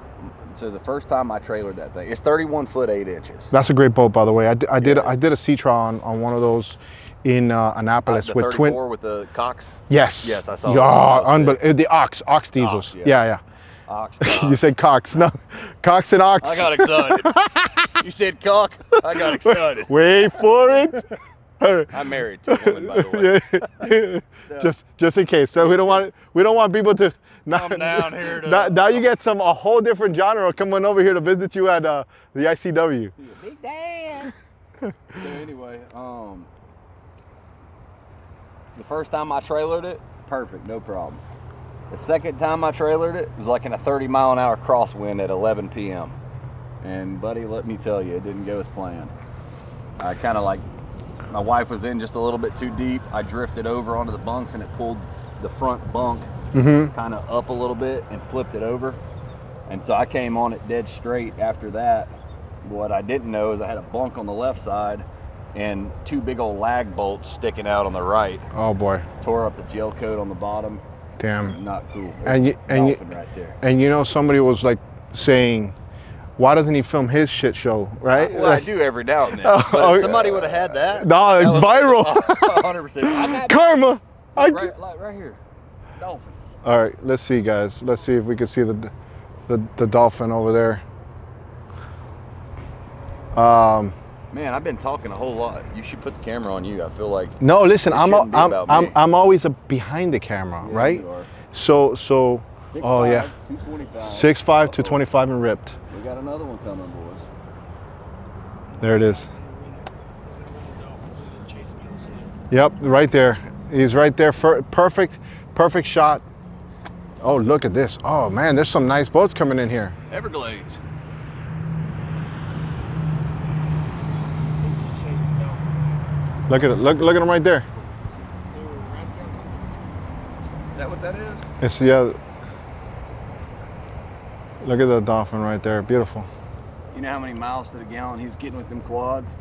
Speaker 1: So the first time I trailered that thing, it's 31 foot 8 inches.
Speaker 2: That's a great boat, by the way. I, I did
Speaker 1: Yeah.
Speaker 2: I did a sea trial on, on one of those in uh, Annapolis
Speaker 1: the
Speaker 2: with twin.
Speaker 1: with the Cox.
Speaker 2: Yes.
Speaker 1: Yes, I saw
Speaker 2: Yeah,
Speaker 1: that. That
Speaker 2: unbel- uh, the ox ox diesels.
Speaker 1: yeah.
Speaker 2: yeah, yeah.
Speaker 1: Ox
Speaker 2: you said cox, no, cox and ox.
Speaker 1: I got excited. you said cock. I got excited.
Speaker 2: Wait for it. All right.
Speaker 1: I'm married to a woman, by the way.
Speaker 2: Yeah. just just in case. So we don't want we don't want people to not,
Speaker 1: Come down here to-
Speaker 2: now, now you get some a whole different genre coming over here to visit you at uh, the ICW.
Speaker 1: Big Dan. so anyway, um, the first time I trailered it, perfect, no problem. The second time I trailered it, it was like in a 30 mile an hour crosswind at 11 p.m. And buddy, let me tell you, it didn't go as planned. I kind of like, my wife was in just a little bit too deep. I drifted over onto the bunks and it pulled the front bunk mm-hmm. kind of up a little bit and flipped it over. And so I came on it dead straight after that. What I didn't know is I had a bunk on the left side and two big old lag bolts sticking out on the right.
Speaker 2: Oh boy,
Speaker 1: Tore up the gel coat on the bottom.
Speaker 2: damn.
Speaker 1: Not cool.
Speaker 2: And you- and you-
Speaker 1: right there.
Speaker 2: And you know somebody was like saying, why doesn't he film his shit show, right?
Speaker 1: Well, I do every now and then.
Speaker 2: Oh, oh,
Speaker 1: somebody would have had that. Was
Speaker 2: viral.
Speaker 1: 100%.
Speaker 2: Karma. I,
Speaker 1: right, like right here. Dolphin.
Speaker 2: All right, let's see, guys. Let's see if we can see the the, the dolphin over there. Um,
Speaker 1: Man, I've been talking a whole lot. You should put the camera on you. I feel like
Speaker 2: no, listen, I'm I'm I'm. I'm always a behind the camera,
Speaker 1: Yeah,
Speaker 2: right?
Speaker 1: are.
Speaker 2: So so, oh yeah,
Speaker 1: 225.
Speaker 2: six five to 25 and ripped.
Speaker 1: We got another one coming, boys.
Speaker 2: There it is.
Speaker 4: Chase him out of the snow.
Speaker 2: Yep, right there. He's right there. Fir- perfect, perfect shot. Oh, look at this. Oh man, there's some nice boats coming in here.
Speaker 1: Everglades.
Speaker 4: He just chased the dolphin.
Speaker 2: Look at it. Look look at him right there.
Speaker 4: They were right there.
Speaker 1: Is that what that is?
Speaker 2: It's yeah. Look at the dolphin right there. Beautiful.
Speaker 1: You know how many miles to the gallon he's getting with them quads?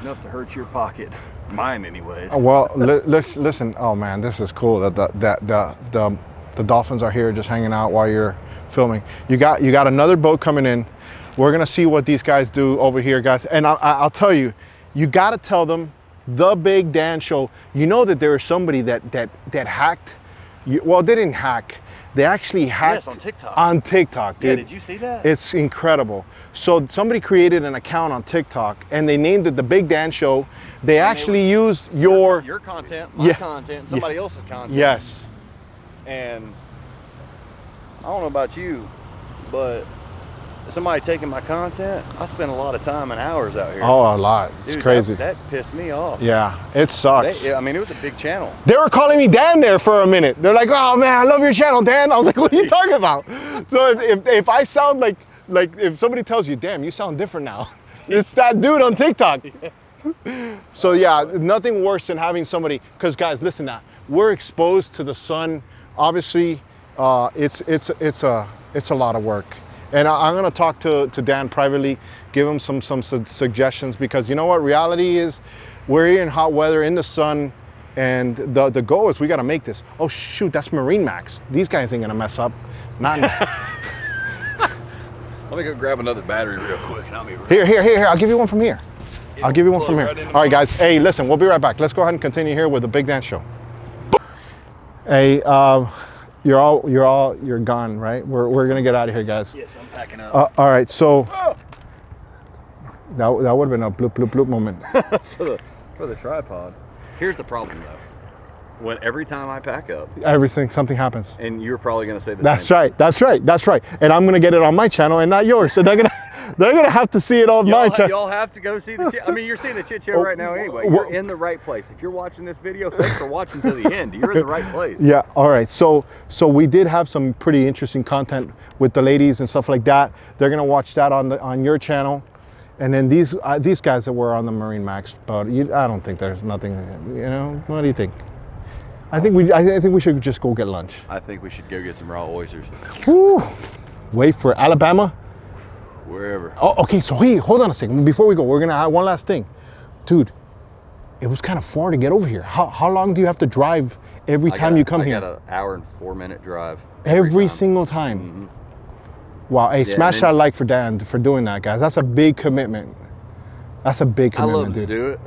Speaker 1: Enough to hurt your pocket. Mine, anyways.
Speaker 2: Uh, Well, li- listen. Oh man, this is cool. That the, that the, the the dolphins are here just hanging out while you're filming. You got you got another boat coming in. We're gonna see what these guys do over here, guys. And I, I, I'll tell you, you got to tell them the Big Dan Show. You know that there is somebody that that that hacked You, well, they didn't hack. They actually hacked
Speaker 1: on TikTok.
Speaker 2: On TikTok, dude.
Speaker 1: Yeah, did you see that?
Speaker 2: It's incredible. So somebody created an account on TikTok and they named it the Big Dan Show. They actually used your
Speaker 1: your content, my
Speaker 2: Yeah.
Speaker 1: content, somebody else's content.
Speaker 2: yes.
Speaker 1: And I don't know about you, but somebody taking my content, I spend a lot of time and hours out here.
Speaker 2: Oh, a lot. It's
Speaker 1: Dude,
Speaker 2: crazy.
Speaker 1: That, pissed me off.
Speaker 2: yeah, it sucks.
Speaker 1: They- yeah, I mean, it was a big channel.
Speaker 2: They were calling me Dan there for a minute. They're like, "Oh man, I love your channel, Dan." I was like, "What are you talking about?" So if, if, if I sound like like if somebody tells you, "Damn, you sound different now," it's that dude on TikTok. So yeah, nothing worse than having somebody. Because guys, listen, now we're exposed to the sun. Obviously, uh, it's it's it's a it's a lot of work. And I, I'm gonna talk to, to Dan privately, give him some some su- suggestions because you know what reality is, we're here in hot weather in the sun, and the the goal is we gotta make this. Oh shoot, that's Marine Max. These guys ain't gonna mess up. Not
Speaker 1: Let me go grab another battery real quick and I'll be right
Speaker 2: here, here, here, here. I'll give you one from here. I'll give you one from here.
Speaker 1: right into
Speaker 2: All right, guys. Hey, listen, we'll be right back. Let's go ahead and continue here with the Big Dan Show. Hey, uh, you're all, you're all, you're gone, right? We're, we're gonna get out of here, guys.
Speaker 1: Yes, I'm packing up.
Speaker 2: Uh, all right, so oh! that, that would have been a bloop, bloop, bloop moment.
Speaker 1: for the for the tripod. Here's the problem though. When every time I pack up,
Speaker 2: Everything, something happens.
Speaker 1: and you're probably gonna say the
Speaker 2: That's right. That's right. That's right. And I'm gonna get it on my channel and not yours. So they're gonna, they're gonna have to see it on my
Speaker 1: Y'all,
Speaker 2: channel.
Speaker 1: y'all have to go see the chit. I mean, you're seeing the chit show right now anyway. You're in the right place. If you're watching this video, thanks for watching to the end. You're in the right place.
Speaker 2: Yeah. All right. So so we did have some pretty interesting content with the ladies and stuff like that. They're gonna watch that on the on your channel, and then these uh, these guys that were on the Marine Max. But you, I don't think there's nothing. You know. What do you think? I think we I, I think we should just go get lunch.
Speaker 1: I think we should go get some raw oysters
Speaker 2: Woo. Wait for Alabama.
Speaker 1: Wherever.
Speaker 2: Oh, okay. So hey, hold on a second. Before we go, we're gonna have one last thing, dude. It was kind of far to get over here. How, how long do you have to drive every
Speaker 1: I
Speaker 2: time
Speaker 1: got-
Speaker 2: you come
Speaker 1: I
Speaker 2: here?
Speaker 1: got an hour and four minute drive.
Speaker 2: Every,
Speaker 1: time. Mm-hmm.
Speaker 2: single time. Wow. Hey,
Speaker 1: Yeah,
Speaker 2: smash that like for Dan for doing that, guys. That's a big commitment. That's a big commitment.
Speaker 1: I love to do it,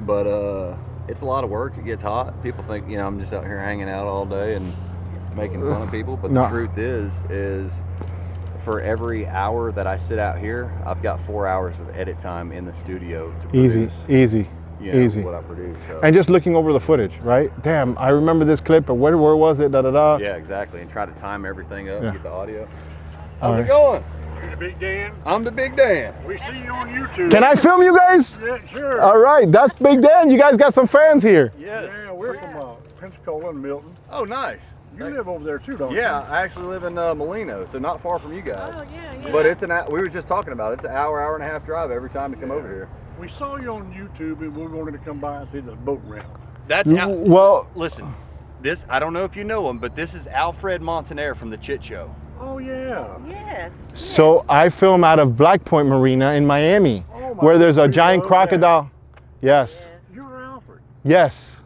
Speaker 1: but uh, it's a lot of work. It gets hot. People think you know I'm just out here hanging out all day and making fun of people. But
Speaker 2: No.
Speaker 1: the truth is, is for every hour that I sit out here, I've got four hours of edit time in the studio to produce.
Speaker 2: easy,
Speaker 1: you know,
Speaker 2: easy.
Speaker 1: What I produce. So.
Speaker 2: And just looking over the footage, right? Damn, I remember this clip, but where, where was it? Da da da.
Speaker 1: yeah, exactly. And try to time everything up,
Speaker 2: Yeah.
Speaker 1: get the audio.
Speaker 2: All
Speaker 1: How's
Speaker 2: right.
Speaker 1: it going?
Speaker 4: You the Big Dan?
Speaker 1: I'm the Big Dan.
Speaker 4: We see you on YouTube.
Speaker 2: Can I film you guys?
Speaker 4: Yeah, sure.
Speaker 2: All right, that's Big Dan. You guys got some fans here.
Speaker 1: Yes.
Speaker 4: Yeah, we're from uh, Pensacola and Milton.
Speaker 1: Oh, nice.
Speaker 4: You live over there too, don't you?
Speaker 1: Yeah, I actually live in uh, Molino, so not far from you guys.
Speaker 3: Oh yeah, yeah.
Speaker 1: But it's an we were just talking about it. It's an hour, hour and a half drive every time to come over here.
Speaker 4: We saw you on YouTube and we wanted to come by and see this boat ramp.
Speaker 1: That's
Speaker 2: Well,
Speaker 1: listen. This I don't know if you know him, but this is Alfred Montaner from the Chit Show.
Speaker 4: Oh yeah.
Speaker 3: Yes.
Speaker 2: so I film out of Black Point Marina in Miami,
Speaker 4: Oh,
Speaker 2: where there's a giant crocodile. Yes,
Speaker 4: You're Alfred.
Speaker 2: yes.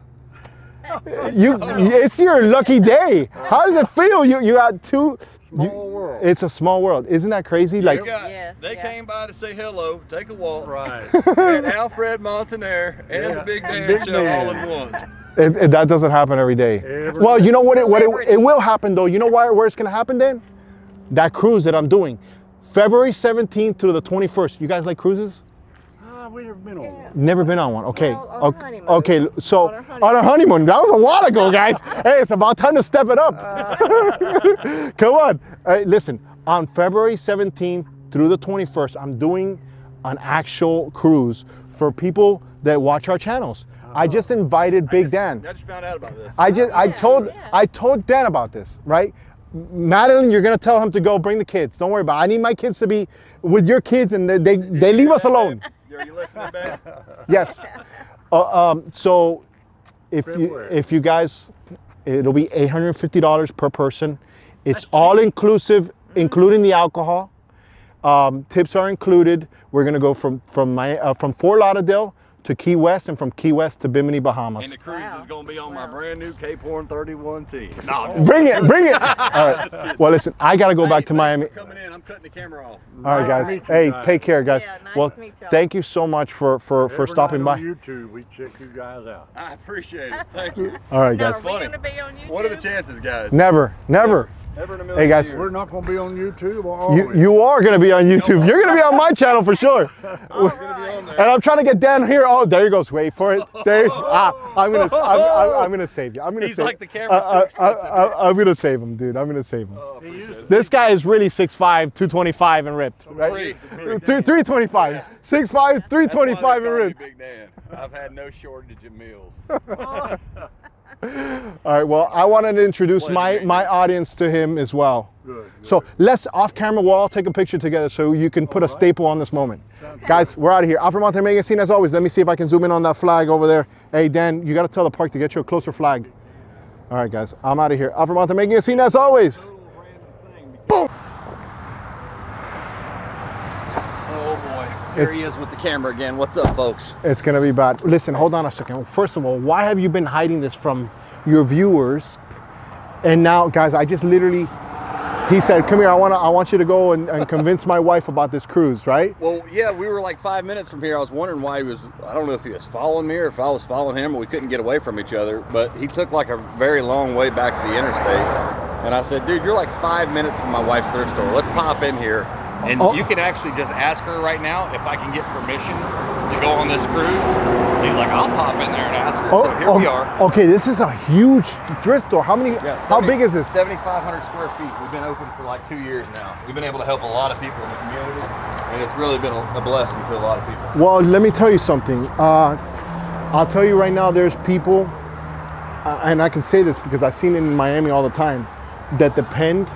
Speaker 2: You, it's your lucky day. How does it feel? You, you got two.
Speaker 4: Small
Speaker 2: you-
Speaker 4: world.
Speaker 2: It's a small world. Isn't that crazy? Like,
Speaker 3: Yes,
Speaker 1: they
Speaker 3: yeah.
Speaker 1: came by to say hello, take a walk.
Speaker 4: Right.
Speaker 1: and Alfred Montaner and
Speaker 4: Yeah.
Speaker 1: the Big Dan
Speaker 4: Big
Speaker 1: Show
Speaker 4: Dan.
Speaker 1: all in once.
Speaker 2: It, it- that doesn't happen every day.
Speaker 4: Every
Speaker 2: well, you know what? It, what it, it will happen though. You know why? Where it's gonna happen then? That cruise that I'm doing, February 17th to the 21st. You guys like cruises?
Speaker 4: We never been on one.
Speaker 2: Never been on one. Okay.
Speaker 3: Well, on
Speaker 2: okay. okay. So
Speaker 3: On our honeymoon.
Speaker 2: on our honeymoon. That was a while ago, guys. hey, it's about time to step it up. Uh. Come on. Hey, listen. On February 17th through the 21st, I'm doing an actual cruise for people that watch our channels. I just oh. invited Big Dan.
Speaker 1: I just found out about this.
Speaker 2: I just I oh,
Speaker 3: yeah,
Speaker 2: told oh,
Speaker 3: yeah.
Speaker 2: I told Dan about this, right? Madeline, you're gonna tell him to go bring the kids. Don't worry about it. I need my kids to be with your kids and they they, they leave us alone.
Speaker 1: Are you listening, Ben?
Speaker 2: Yes. Uh, um, so if you if you guys it'll be $850 per person. It's all inclusive, including the alcohol. Um, tips are included. We're gonna go from from my uh, from Fort Lauderdale to Key West and from Key West to Bimini, Bahamas.
Speaker 1: And the cruise
Speaker 3: Wow.
Speaker 1: is gonna be on my brand new Cape Horn 31T. No, I'm
Speaker 2: Bring it, bring it. All right. Well, listen, I got to go back to Miami.
Speaker 1: coming in. I'm cutting the camera off.
Speaker 2: All right,
Speaker 5: Nice to
Speaker 2: guys.
Speaker 5: meet you
Speaker 2: Hey,
Speaker 5: guys.
Speaker 2: take care, guys.
Speaker 3: Yeah, nice
Speaker 2: well,
Speaker 3: to meet y'all.
Speaker 2: thank you so much for for for stopping
Speaker 5: night
Speaker 2: by.
Speaker 5: on YouTube, we check you guys out.
Speaker 1: I appreciate it. Thank you.
Speaker 2: All right,
Speaker 3: Now,
Speaker 2: guys.
Speaker 3: are we
Speaker 1: funny.
Speaker 3: gonna be on YouTube?
Speaker 1: What are the chances, guys?
Speaker 2: Never, never.
Speaker 1: Never in a
Speaker 2: Hey,
Speaker 1: million
Speaker 2: guys.
Speaker 1: years.
Speaker 5: We're not going to be on YouTube, are
Speaker 2: You
Speaker 5: we?
Speaker 2: you are gonna be on YouTube. You're gonna be on my channel for sure.
Speaker 3: All
Speaker 1: gonna be
Speaker 3: right.
Speaker 2: And I'm trying to get Dan here. Oh, there he goes. Wait for it. There. Ah, I'm gonna. I'm, I'm, oh. I'm gonna save you. I'm gonna
Speaker 1: He's
Speaker 2: save.
Speaker 1: like, "The camera's uh, uh, too
Speaker 2: I, I,
Speaker 1: expensive."
Speaker 2: I, I, I'm gonna save him, dude. I'm gonna save him.
Speaker 1: Oh.
Speaker 2: This guy is really 6'5", 225 and ripped, right?
Speaker 1: Three.
Speaker 2: Three, 325. 6'5",
Speaker 1: That's why
Speaker 2: 325 and ripped.
Speaker 1: Big Dan. I've had no shortage of meals.
Speaker 2: All right. Well, I wanted to introduce my my audience to him as well.
Speaker 5: Good,
Speaker 2: So let's off camera. We'll all take a picture together so you can put a staple on this moment. Guys, we're out of here. Alfred Monte Magazine, as always. Let me see if I can zoom in on that flag over there. Hey, Dan, you got to tell the park to get you a closer flag. All right, guys, I'm out of here. Alfred Monte Magazine, as always.
Speaker 1: Oh Here he is with the camera again. What's up, folks?
Speaker 2: It's gonna be bad. Listen, hold on a second. First of all, why have you been hiding this from your viewers? And now, guys, I just literally, he said, "Come here. I want to. I want you to go and, and convince my wife about this cruise, right?"
Speaker 1: Well, yeah, we were like five minutes from here. I was wondering why he was. I don't know if he was following me or if I was following him. We couldn't get away from each other. But he took like a very long way back to the interstate. And I said, dude, you're like five minutes from my wife's thrift store. Let's pop in here. And
Speaker 2: Oh.
Speaker 1: you can actually just ask her right now if I can get permission to go on this cruise. He's like, I'll pop in there and ask her. so here we are.
Speaker 2: Okay, this is a huge thrift store. How many?
Speaker 1: Yeah,
Speaker 2: how big is this?
Speaker 1: 7,500 square feet. We've been open for like two years now. We've been able to help a lot of people in the community, and it's really been a, a blessing to a lot of people.
Speaker 2: Well, let me tell you something. Uh, I'll tell you right now, there's people, uh, and I can say this because I've seen it in Miami all the time, that depend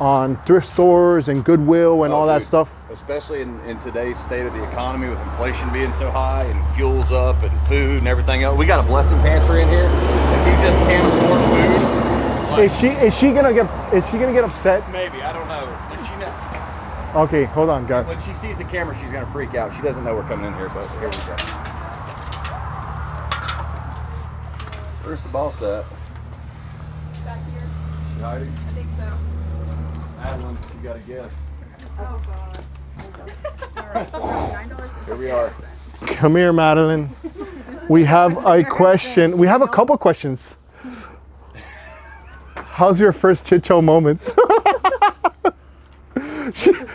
Speaker 2: on thrift stores and Goodwill and
Speaker 1: Oh,
Speaker 2: all that
Speaker 1: dude.
Speaker 2: stuff.
Speaker 1: Especially in, in today's state of the economy with inflation being so high and fuels up and food and everything else. We got a blessing pantry in here. If you just can't afford food,
Speaker 2: Is she is she gonna get is she gonna get upset?
Speaker 1: maybe, I don't know. But she know,
Speaker 2: Okay, hold on, guys.
Speaker 1: when she sees the camera, she's going to freak out. She doesn't know we're coming in here, but here we go. Where's the boss at?
Speaker 3: Back here.
Speaker 1: Hiding?
Speaker 3: I think so.
Speaker 1: Madeline, you got a guess.
Speaker 3: Oh God. All right, so nine dollars.
Speaker 1: Here we are.
Speaker 2: Come here, Madeline. We have a question. We have a couple questions. How's your first chit show moment?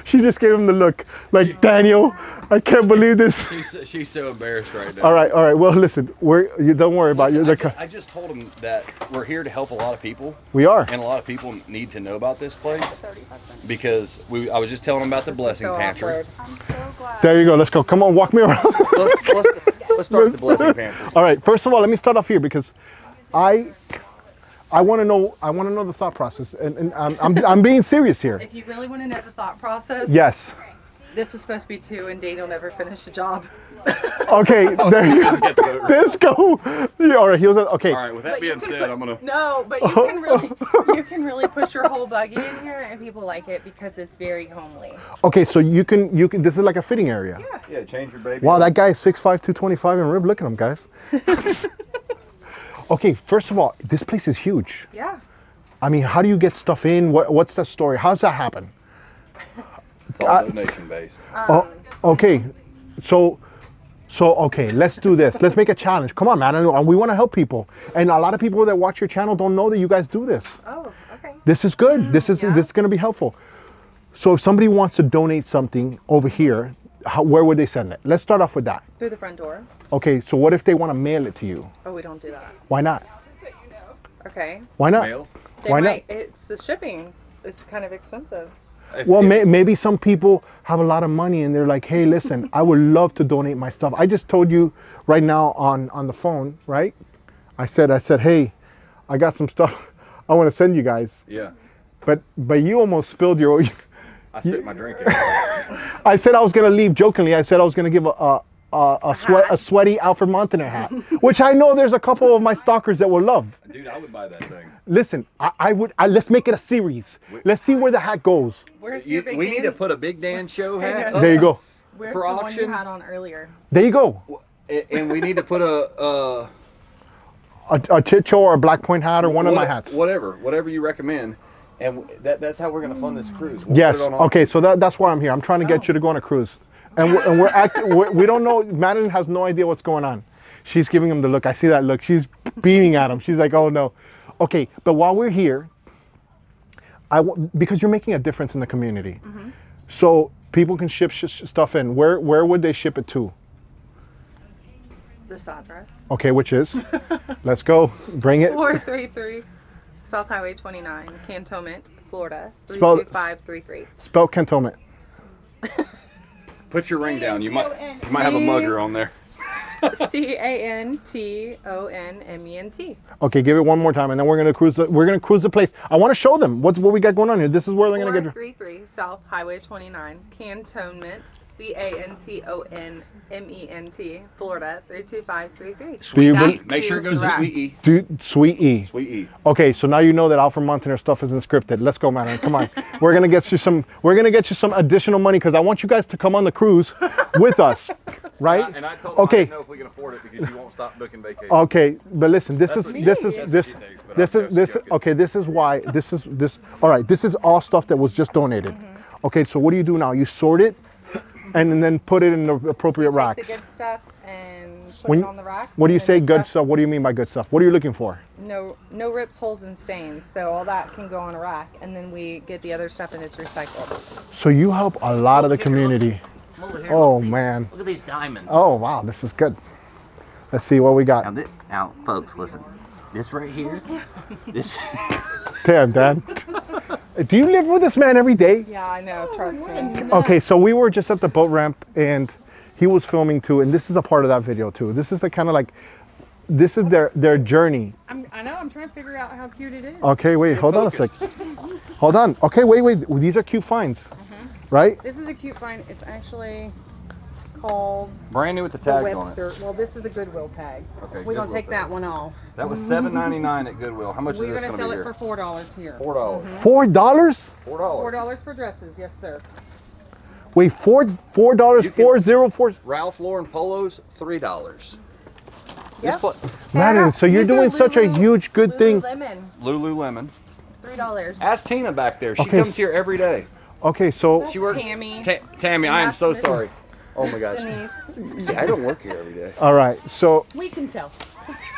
Speaker 2: She, she just gave him the look, like Daniel. I can't believe this.
Speaker 1: She's, she's so embarrassed right now.
Speaker 2: All right, all right. Well, listen, we're you don't worry about you.
Speaker 1: I, I just told him that we're here to help a lot of people,
Speaker 2: We are.
Speaker 1: and a lot of people need to know about this place because we. I was just telling him about the blessing
Speaker 3: So
Speaker 1: pantry.
Speaker 3: I'm so glad.
Speaker 2: There you go. Let's go. Come on, walk me around.
Speaker 1: Let's, let's, let's start with the blessing pantry.
Speaker 2: all right. First of all, let me start off here because I I want to know I want to know the thought process, and, and I'm, I'm I'm being serious here.
Speaker 3: If you really want to know the thought process,
Speaker 2: Yes.
Speaker 3: this was supposed to be two, and Daniel never finished the job.
Speaker 2: Okay. Oh, there you go.
Speaker 1: Get
Speaker 2: Let's go. Yeah, all right. He was okay.
Speaker 1: All right. With that
Speaker 3: But
Speaker 1: being
Speaker 3: can
Speaker 1: said,
Speaker 3: put-
Speaker 1: I'm gonna.
Speaker 3: No, but you can really, you can really push your whole buggy in here, and people like it because it's very homely.
Speaker 2: Okay. So you can you can. This is like a fitting area.
Speaker 1: Yeah, change your baby.
Speaker 2: Wow, that guy is 6'5", 225 and rib. Look at him, guys. Okay. First of all, this place is huge.
Speaker 3: Yeah.
Speaker 2: I mean, how do you get stuff in? What, what's the story? How's that happen?
Speaker 1: It's all uh, donation based.
Speaker 2: Oh, okay. So, so okay, let's do this. Let's make a challenge. Come on, man. And we want to help people. And a lot of people that watch your channel don't know that you guys do this.
Speaker 3: Oh, okay.
Speaker 2: This is good. This is
Speaker 3: yeah.
Speaker 2: this is going to be helpful. So, if somebody wants to donate something over here, how, where would they send it? Let's start off with that.
Speaker 3: Through the front door.
Speaker 2: Okay. So, what if they want to mail it to you?
Speaker 3: Oh, we don't do that.
Speaker 2: Why not?
Speaker 3: Okay.
Speaker 2: Why not?
Speaker 1: Mail?
Speaker 3: They
Speaker 2: Why not?
Speaker 3: It's the shipping. It's kind of expensive.
Speaker 1: If-
Speaker 2: Well,
Speaker 1: if-
Speaker 2: may, maybe some people have a lot of money and they're like, "Hey, listen, I would love to donate my stuff." I just told you right now on on the phone, right? I said, I said, "Hey, I got some stuff I want to send you guys,"
Speaker 1: Yeah.
Speaker 2: but but you almost spilled your.
Speaker 1: I spit my drink.
Speaker 2: I said I was gonna leave jokingly. I said I was gonna give a a, a, a sweat a sweaty Alfred Montaner hat, which I know there's a couple of my stalkers that will love.
Speaker 1: Dude, I would buy that thing.
Speaker 2: Listen, I, I would. I, let's make it a series. Let's see where the hat goes.
Speaker 3: Where's
Speaker 1: You,
Speaker 3: your big
Speaker 1: we need to put a Big Dan show hat.
Speaker 3: know.
Speaker 2: There you go.
Speaker 3: Where's
Speaker 1: for
Speaker 3: the one you had on earlier?
Speaker 2: There you go.
Speaker 1: And we need to put a, uh,
Speaker 2: A, a chit show or a black point hat or one of my hats.
Speaker 1: Whatever, whatever you recommend. And that, that's how we're going to fund this cruise. We'll
Speaker 2: Yes.
Speaker 1: it on all-
Speaker 2: Okay. So that, that's why I'm here. I'm trying to get oh. you to go on a cruise, and we're, and we're, act, we're we don't know. Madeline has no idea what's going on. She's giving him the look. I see that look. She's beaming at him. She's like, "Oh no." Okay. But while we're here, I because you're making a difference in the community, mm-hmm. so people can ship sh- sh- stuff in. Where where would they ship it to?
Speaker 3: This address.
Speaker 2: Okay, which is? Let's go. Bring it.
Speaker 3: 433 South Highway 29, Cantonment, Florida.
Speaker 2: Spell-
Speaker 3: 32533.
Speaker 2: Spell cantonment.
Speaker 1: Put your ring down. You might, you might have a mugger on there.
Speaker 3: C A N T O N M E N T.
Speaker 2: Okay, give it one more time, and then we're gonna cruise. The, we're gonna cruise the place. I want to show them what's what we got going on here. This is where they're gonna get.
Speaker 3: 433 South Highway 29, Cantonment, C A N T O N M E N T, Florida 32533.
Speaker 2: Do you
Speaker 3: Back
Speaker 2: bel-
Speaker 1: Make sure it goes to
Speaker 3: Iraq.
Speaker 1: Suite E.
Speaker 2: Do suite E.
Speaker 1: Suite E.
Speaker 2: Okay, so now you know that Alfred Montaner stuff isn't scripted. Let's go, man. Come on. we're gonna get you some. We're gonna get you some additional money because I want you guys to come on the cruise with us, right?
Speaker 1: And I told him I
Speaker 2: okay.
Speaker 1: didn't know if we can afford it because you won't stop booking vacations.
Speaker 2: Okay, but listen, this
Speaker 1: That's
Speaker 2: is this is
Speaker 1: that's
Speaker 2: this
Speaker 1: thinks,
Speaker 2: this
Speaker 1: I'm
Speaker 2: is this
Speaker 1: joking.
Speaker 2: okay, this is why this is this all right, this is all stuff that was just donated.
Speaker 3: Mm-hmm.
Speaker 2: Okay, so what do you do now? You sort it and then put it in the appropriate
Speaker 3: Take
Speaker 2: racks.
Speaker 3: the good stuff and put
Speaker 2: When-
Speaker 3: it on the racks.
Speaker 2: What do you say good stuff? What do you mean by good stuff? What are you looking for?
Speaker 3: No, no rips, holes, and stains. So all that can go on a rack, and then we get the other stuff and it's recycled.
Speaker 2: So you help a lot of the community.
Speaker 1: Here,
Speaker 2: Oh
Speaker 1: look
Speaker 2: man.
Speaker 1: Look at these diamonds.
Speaker 2: Oh wow, this is good. Let's see what we
Speaker 1: Now,
Speaker 2: got.
Speaker 1: thi- now, folks, listen. This right here, this
Speaker 2: Damn, Dad. Do you live with this man every day?
Speaker 3: Yeah, I know. Trust oh, me.
Speaker 2: Okay, so we were just at the boat ramp and he was filming too, and this is a part of that video too. This is the kind of like, this is their their journey.
Speaker 3: I'm, I know. I'm trying to figure out how cute it is.
Speaker 2: Okay, wait, hold on a sec. Hold on. Okay, wait, wait. These are cute finds, uh-huh. right?
Speaker 3: This is a cute find. It's actually called
Speaker 1: brand new with the
Speaker 3: the
Speaker 1: tags on it.
Speaker 3: Webster. Well, this is a Goodwill tag.
Speaker 1: Okay,
Speaker 3: We're gonna take
Speaker 1: tag.
Speaker 3: that one off.
Speaker 1: That was seven ninety nine at Goodwill. How much
Speaker 3: We're
Speaker 1: is this
Speaker 3: gonna
Speaker 1: going to
Speaker 3: sell it for four dollars here.
Speaker 1: Four dollars. Mm-hmm.
Speaker 2: Four dollars?
Speaker 1: Four
Speaker 3: Four
Speaker 1: dollars.
Speaker 3: dollars for dresses, yes, sir.
Speaker 2: Wait, four four dollars, four zero four.
Speaker 1: Ralph Lauren polos, three dollars. This
Speaker 3: Yep.
Speaker 1: pla-
Speaker 2: Madeline, so you're
Speaker 3: These
Speaker 2: doing such a huge good thing.
Speaker 3: Lululemon,
Speaker 1: Lululemon.
Speaker 3: three dollars.
Speaker 1: Ask Tina back there. She
Speaker 2: Okay,
Speaker 1: comes here every day.
Speaker 2: Okay, so
Speaker 1: She works.
Speaker 3: Tammy.
Speaker 1: Ta- Tammy, I am so
Speaker 3: Miss-
Speaker 1: sorry. Oh my gosh.
Speaker 3: Denise.
Speaker 1: See, I don't work here every day.
Speaker 2: all right, so
Speaker 3: We can tell.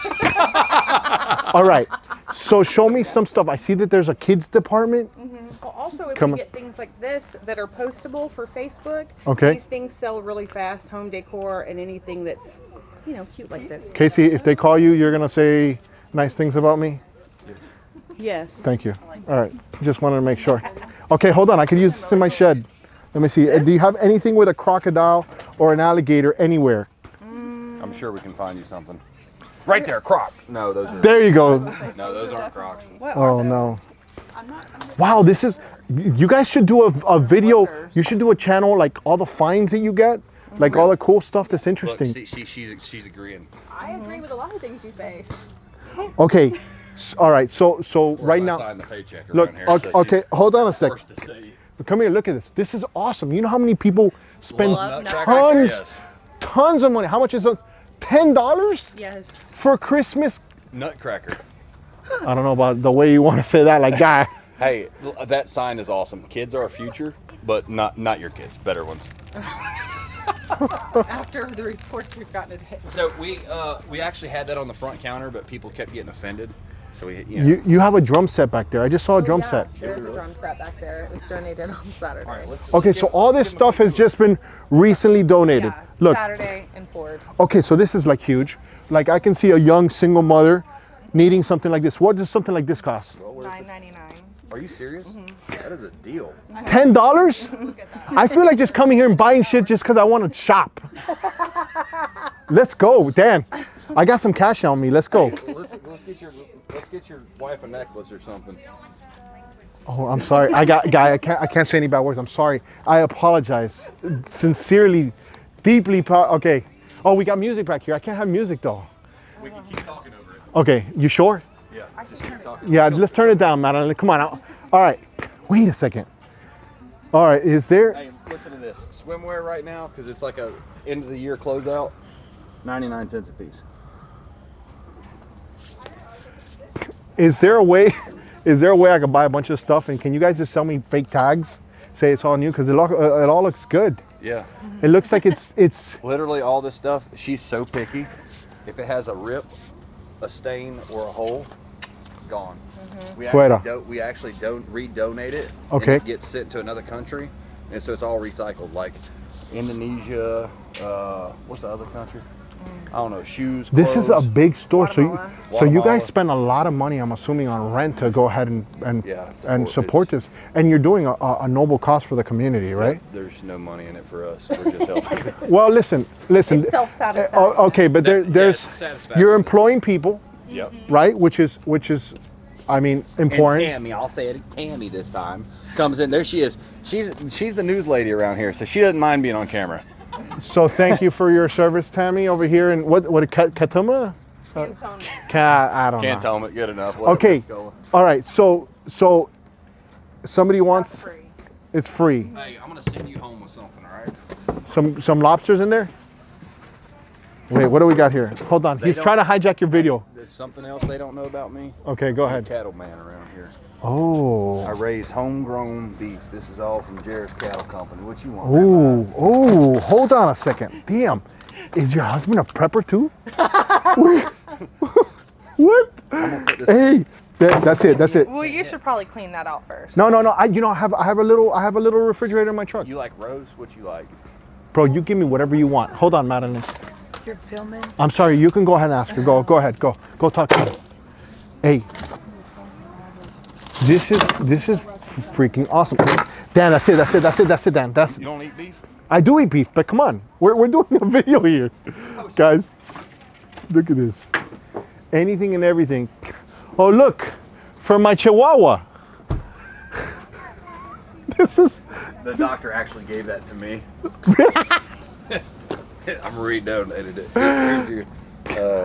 Speaker 2: all right, so show me some stuff. I see that there's a kids department. Mm-hmm.
Speaker 3: Well, also, if
Speaker 2: Come
Speaker 3: we
Speaker 2: on.
Speaker 3: get things like this that are postable for Facebook,
Speaker 2: Okay.
Speaker 3: these things sell really fast. Home decor and anything that's, you know, cute like this.
Speaker 2: Casey, if they call you, you're gonna say nice things about me.
Speaker 3: Yes.
Speaker 2: Thank you. All right, just wanted to make sure. Okay, hold on. I could use this in my shed. Let me see. Uh, Do you have anything with a crocodile or an alligator anywhere?
Speaker 1: I'm sure we can find you something. Right there, Croc. No, those are
Speaker 2: There you go.
Speaker 1: no, those aren't Crocs.
Speaker 3: What are
Speaker 2: Oh
Speaker 3: those?
Speaker 2: no. Wow, this is. You guys should do a, a video. You should do a channel like all the finds that you get, like all the cool stuff that's
Speaker 1: Look,
Speaker 2: interesting.
Speaker 1: see, she, she's she's agreeing.
Speaker 3: I agree with a lot of things you say.
Speaker 2: Okay. All right. So so right
Speaker 1: I
Speaker 2: now.
Speaker 1: signed the paycheck
Speaker 2: Look.
Speaker 1: here,
Speaker 2: Okay.
Speaker 1: so
Speaker 2: okay hold on a sec.
Speaker 1: Forced to say
Speaker 2: Come here. Look at this. This is awesome. You know how many people spend
Speaker 3: Love
Speaker 2: tons,
Speaker 1: Yes.
Speaker 2: tons of money. How much is it? Ten dollars
Speaker 3: Yes.
Speaker 2: for Christmas?
Speaker 1: Nutcracker.
Speaker 2: I don't know about the way you want to say that like that.
Speaker 1: Hey, that sign is awesome. Kids are our future, but not not your kids, better ones.
Speaker 3: After the reports we've gotten today.
Speaker 1: So we uh, we actually had that on the front counter, but people kept getting offended. So we, you know.
Speaker 2: You you have a drum set back there. I just saw a drum set.
Speaker 3: There's a drum set back there. It was donated on Saturday.
Speaker 1: All right, let's,
Speaker 2: Okay,
Speaker 1: let's
Speaker 2: so
Speaker 1: give-
Speaker 2: all this
Speaker 1: give 'em a
Speaker 2: stuff has just been recently donated.
Speaker 3: Yeah,
Speaker 2: Look,
Speaker 3: Saturday and forward.
Speaker 2: okay, so this is like huge. Like I can see a young single mother needing something like this. What does something like this cost?
Speaker 3: Nine ninety nine.
Speaker 1: Are you serious?
Speaker 3: Mm-hmm.
Speaker 1: That is a deal.
Speaker 2: Ten dollars? I feel like just coming here and buying shit just because I want to shop. Let's go, Dan. I got some cash on me. Let's go.
Speaker 1: let's let's get your let's get your wife a necklace or something.
Speaker 2: Oh, I'm sorry. I got guy. I can't. I can't say any bad words. I'm sorry. I apologize. Sincerely, deeply. Pro- okay. Oh, we got music back here. I can't have music though.
Speaker 1: We can keep talking over it.
Speaker 2: Okay. You sure?
Speaker 1: Yeah, just keep talking.
Speaker 2: Yeah. Let's turn it down, Madeline. Come on. Out. All right. Wait a second. All right. Is there?
Speaker 1: Hey, listen to this. Swimwear right now because it's like a end of the year closeout. 99 cents a piece.
Speaker 2: Is there a way? Is there a way I could buy a bunch of stuff and can you guys just sell me fake tags? Say it's all new because it, lo- uh, it all looks good.
Speaker 1: Yeah.
Speaker 2: It looks like it's it's.
Speaker 1: Literally all this stuff, she's so picky. If it has a rip, a stain, or a hole, gone. We actually, do, we actually don't redonate it.
Speaker 2: Okay.
Speaker 1: And it gets sent to another country, and so it's all recycled. Like Indonesia, uh, what's the other country? I don't know. Shoes.
Speaker 2: This is a big store, so you,
Speaker 3: Guatemala.
Speaker 2: so you guys spend a lot of money, I'm assuming, on rent to go ahead and and,
Speaker 1: Yeah,
Speaker 2: and
Speaker 1: support
Speaker 2: support this, and you're doing a, a a noble cause for the community, right?
Speaker 1: There's no money in it for us. We're just helping.
Speaker 2: Well, listen, listen.
Speaker 3: It's self-satisfying.
Speaker 2: Oh, okay, but there, there's
Speaker 4: yeah,
Speaker 2: you're employing people,
Speaker 1: yep.
Speaker 2: right? Which is which is, I mean, important.
Speaker 1: And
Speaker 2: important.
Speaker 1: Tammy, I'll say it, Tammy this time comes in. There she is. She's she's the news lady around here, so she doesn't mind being on camera.
Speaker 2: So thank you for your service, Tammy, over here. And what what Ka- Katuma?
Speaker 3: Cantonment.
Speaker 2: Ka, I don't
Speaker 1: Can't
Speaker 2: know.
Speaker 1: tell them it good enough. Let
Speaker 2: Okay, all right. So so somebody wants
Speaker 3: Free.
Speaker 2: it's free.
Speaker 1: Hey, I'm gonna send you home with something, all right?
Speaker 2: Some some lobsters in there. Wait, what do we got here? Hold on.
Speaker 1: They
Speaker 2: He's trying to hijack your video.
Speaker 1: There's something else they don't know about me.
Speaker 2: Okay, go
Speaker 1: I'm a
Speaker 2: ahead.
Speaker 1: cattleman around here. Oh. I
Speaker 2: Oh.
Speaker 1: raise homegrown beef. This is all from Jared's Cattle Company. What you want?
Speaker 2: Ooh, ooh, hold on a second. Damn. Is your husband a prepper too? What?
Speaker 1: I'm put this.
Speaker 2: Hey, that, that's it. That's it.
Speaker 3: Well, you should probably clean that out first.
Speaker 2: No, no, no. I, you know, I have, I have a little, I have a little refrigerator in my truck.
Speaker 1: You like roast? What you like?
Speaker 2: Bro, you give me whatever you want. Hold on, Madeline.
Speaker 3: You're filming.
Speaker 2: I'm sorry. You can go ahead and ask her. Go, go ahead. Go, go talk to her. Hey, this is, this is f- freaking awesome. Dan, that's it. That's it. That's it. That's it, Dan. That's.
Speaker 1: You don't eat beef?
Speaker 2: I do eat beef, but come on, we're, we're doing a video here, guys. Look at this. Anything and everything. Oh, look, for my Chihuahua. this is.
Speaker 1: The doctor actually gave that to me. I'm redonated it. Here- here's your,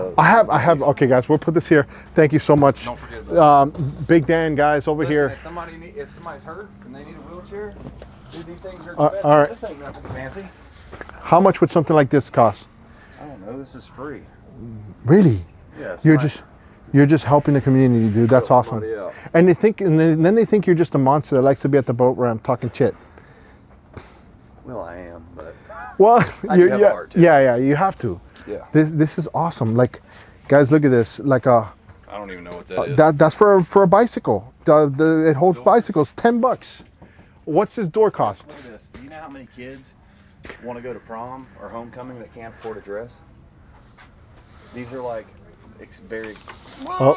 Speaker 1: uh,
Speaker 2: I have. I have. Okay, guys, we'll put this here. Thank you so much.
Speaker 1: don't forget about
Speaker 2: Um, Big Dan, guys, over
Speaker 1: Listen,
Speaker 2: here.
Speaker 1: If somebody need, if somebody's hurt and they need a wheelchair, dude, these things are
Speaker 2: Uh, all right.
Speaker 1: This ain't nothing fancy.
Speaker 2: How much would something like this cost?
Speaker 1: I don't know. This is free.
Speaker 2: Really?
Speaker 1: Yeah.
Speaker 2: You're
Speaker 1: somebody-
Speaker 2: just. You're just helping the community, dude. That's
Speaker 1: Help
Speaker 2: awesome. And they think, and then then they think you're just a monster that likes to be at the boat ramp talking shit.
Speaker 1: Well, I am, but
Speaker 2: Well, you're,
Speaker 1: have
Speaker 2: yeah,
Speaker 1: heart,
Speaker 2: yeah, yeah, you have to.
Speaker 1: yeah.
Speaker 2: This this is awesome. Like, guys, look at this. Like a
Speaker 1: I don't even know what that
Speaker 2: uh,
Speaker 1: is.
Speaker 2: that that's for for a bicycle. The, the it holds bicycles. Ten bucks. What's this door cost?
Speaker 1: Look at this. Do you know how many kids want to go to prom or homecoming that can't afford a dress? These are like ex- very
Speaker 2: Oh,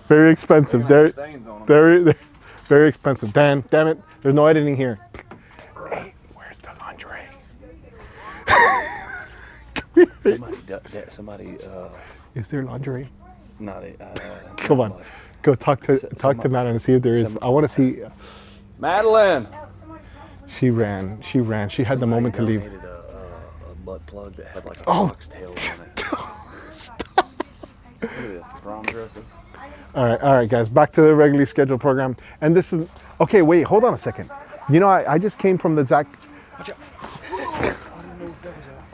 Speaker 2: very expensive. They're
Speaker 1: stains on them.
Speaker 2: very they're very expensive. Dan, damn it. There's no editing here. Hey, where's the lingerie?
Speaker 1: Somebody, du- du- somebody, uh,
Speaker 2: Is there lingerie?
Speaker 1: not a, uh,
Speaker 2: Come on,
Speaker 1: much.
Speaker 2: go talk to
Speaker 1: S-
Speaker 2: talk to Madeline and see if there is.
Speaker 1: some-
Speaker 2: I want to see.
Speaker 1: Madeline.
Speaker 2: She ran. She ran. She had the moment to leave.
Speaker 1: A, a, a butt plug that had like a
Speaker 2: Oh.
Speaker 1: fox tail on it. Look at this, prom dresses.
Speaker 2: All right, all right, guys. Back to the regularly scheduled program. And this is okay. Wait, hold on a second. You know, I, I just came from the Zach.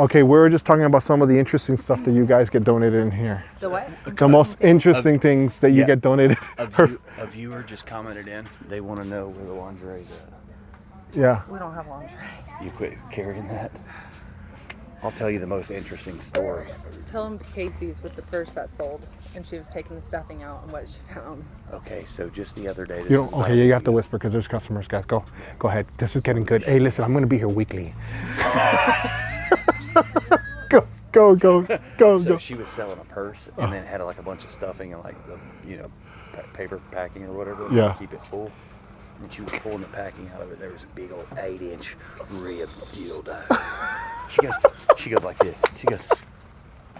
Speaker 2: Okay, we were just talking about some of the interesting stuff that you guys get donated in here.
Speaker 3: The what?
Speaker 2: The most interesting things that you
Speaker 1: yeah.
Speaker 2: get donated.
Speaker 1: A, view, a viewer just commented in. They want to know where the lingerie's at.
Speaker 2: yeah.
Speaker 3: We don't have lingerie.
Speaker 1: You quit carrying that. I'll tell you the most interesting story.
Speaker 3: Tell him Casey's with the purse that sold, and she was taking the stuffing out and what she found.
Speaker 1: Okay, so just the other day. This
Speaker 2: You don't, okay, you have to whisper because there's customers, guys. Go, go ahead. This is getting good. Hey, listen, I'm gonna be here weekly. go, go, go, go,
Speaker 1: So
Speaker 2: go.
Speaker 1: she was selling a purse and then had like a bunch of stuffing and like the you know pa- paper packing or whatever. to
Speaker 2: Yeah.
Speaker 1: Keep it full. And she was pulling the packing out of it. There was a big old eight-inch rib dildo. she goes, she goes like this. She goes,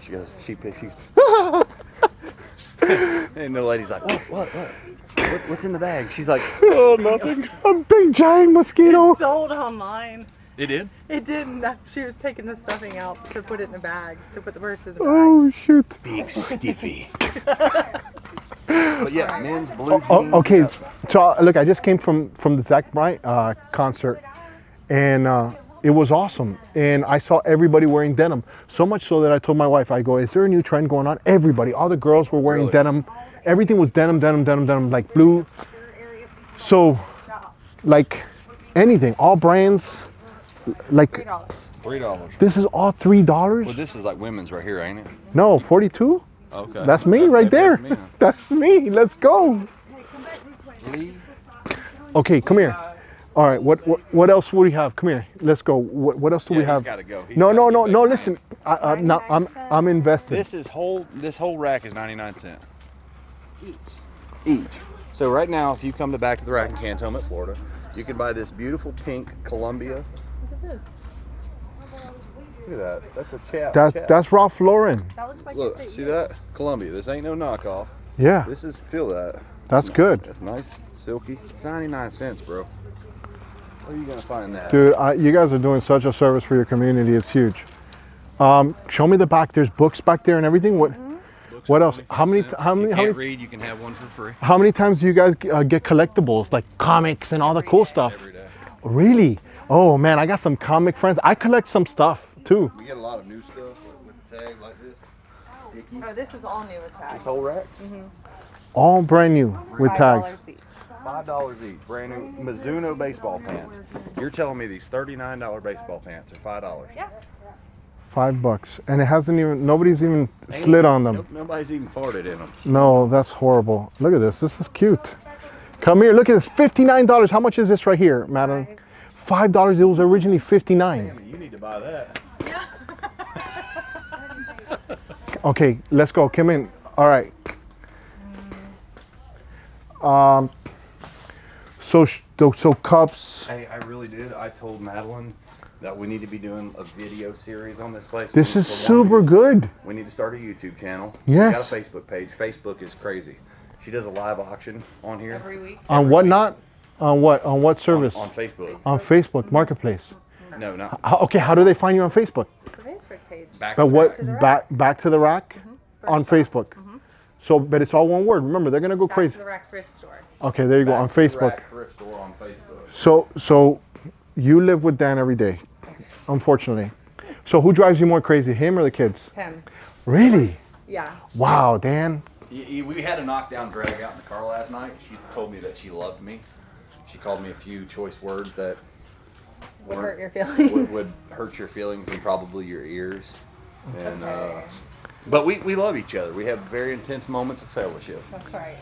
Speaker 1: she goes, she picks. She, and the lady's like, what, what, what? what what's in the bag? She's like,
Speaker 2: Oh, nothing. A big giant mosquito.
Speaker 3: Sold online.
Speaker 1: It did.
Speaker 3: It didn't. That's she was taking the stuffing out to put it in a bag to put the purse in the bag.
Speaker 2: Oh shoot.
Speaker 1: Big stiffy. but yeah, men's blue jeans.
Speaker 2: Oh, okay, so uh, look, I just came from from the Zach Bryan uh, concert, and uh, it was awesome. And I saw everybody wearing denim. So much so that I told my wife, I go, is there a new trend going on? Everybody, all the girls were wearing
Speaker 1: Really?
Speaker 2: denim. Everything was denim, denim, denim, denim, like blue. So, like anything, all brands, like
Speaker 1: Three dollars.
Speaker 2: this is all three dollars.
Speaker 1: Well, this is like women's right here, ain't it?
Speaker 2: No, forty-two.
Speaker 1: Okay.
Speaker 2: That's me right there.
Speaker 1: Me.
Speaker 2: That's me. Let's go. Okay, come here. All right, what what, what else would we have? Come here. Let's go. What, what else do
Speaker 1: Yeah,
Speaker 2: we have?
Speaker 1: gotta go.
Speaker 2: No, no, no, no. Listen, I, I, now I'm I'm invested.
Speaker 1: This is whole. This whole rack is 99 cent. Each. Each. So right now, if you come to back to the rack in Cantonment, Florida, you can buy this beautiful pink Columbia. Look at that. That's a chap.
Speaker 2: That's
Speaker 1: chap.
Speaker 2: that's Ralph Lauren.
Speaker 3: That looks like
Speaker 1: Look, see that? Columbia. This ain't no knockoff.
Speaker 2: Yeah,
Speaker 1: This is feel that.
Speaker 2: that's good,
Speaker 1: That's nice, silky. It's 99 cents, bro. Where are you gonna find that?
Speaker 2: dude. I, you guys are doing such a service for your community. It's huge. Um, show me the back. There's books back there and everything. What what else? How many? t- How many?
Speaker 1: You
Speaker 2: How
Speaker 1: can't
Speaker 2: many?
Speaker 1: read. You can have one for free.
Speaker 2: How many times do you guys uh, get collectibles like comics and all the cool stuff?
Speaker 1: Every day.
Speaker 2: Really? Oh man, I got some comic friends. I collect some stuff too.
Speaker 1: We get a lot of new stuff with, with the tag like this. Icky.
Speaker 3: Oh, this is all new with tags.
Speaker 1: This whole rack. Mhm.
Speaker 2: All brand new with
Speaker 3: $5
Speaker 2: tags.
Speaker 3: each.
Speaker 1: Five dollars each, brand new Mizuno baseball pants. You're telling me these thirty-nine dollar baseball pants are five dollars?
Speaker 3: Yeah.
Speaker 2: Five bucks, and it hasn't even. Nobody's even slid on them.
Speaker 1: Nobody's even farted in them.
Speaker 2: No, that's horrible. Look at this. This is cute. Come here. Look at this. Fifty-nine dollars. How much is this right here, madam? Five dollars. It was originally fifty-nine.
Speaker 1: You need to buy that.
Speaker 2: Okay, let's go. Come in. All right. Um. So, sh- so, so cups.
Speaker 1: Hey, I really did. I told Madeline that we need to be doing a video series on this place.
Speaker 2: This is super
Speaker 1: reason.
Speaker 2: good.
Speaker 1: We need to start a YouTube channel.
Speaker 2: Yes.
Speaker 1: We got a Facebook page. Facebook is crazy. She does a live auction on here.
Speaker 3: Every week.
Speaker 2: On what not? On what? On what service?
Speaker 1: On Facebook.
Speaker 2: On Facebook Marketplace.
Speaker 1: No, not
Speaker 2: How, okay, how do they find you on Facebook?
Speaker 3: It's a Facebook page.
Speaker 1: back.
Speaker 2: But
Speaker 1: to
Speaker 2: what?
Speaker 1: back.
Speaker 3: to the Rack.
Speaker 2: Back back to the rack on Facebook. Mm-hmm. So, but it's all one word. Remember, they're gonna go
Speaker 3: Back
Speaker 2: crazy.
Speaker 3: to the rack thrift store.
Speaker 2: Okay, there you go
Speaker 1: Back
Speaker 2: on
Speaker 1: to the
Speaker 2: Facebook.
Speaker 1: Rack thrift store on Facebook.
Speaker 2: So, so you live with Dan every day, unfortunately. So, who drives you more crazy, him or the kids?
Speaker 3: Him.
Speaker 2: Really?
Speaker 3: Yeah.
Speaker 2: Wow, Dan.
Speaker 1: Y- y- We had a knockdown drag out in the car last night. She told me that she loved me. She called me a few choice words that
Speaker 3: Would hurt your feelings.
Speaker 1: would, would hurt your feelings and probably your ears. And uh, but we, we love each other. We have very intense moments of fellowship.
Speaker 3: That's right.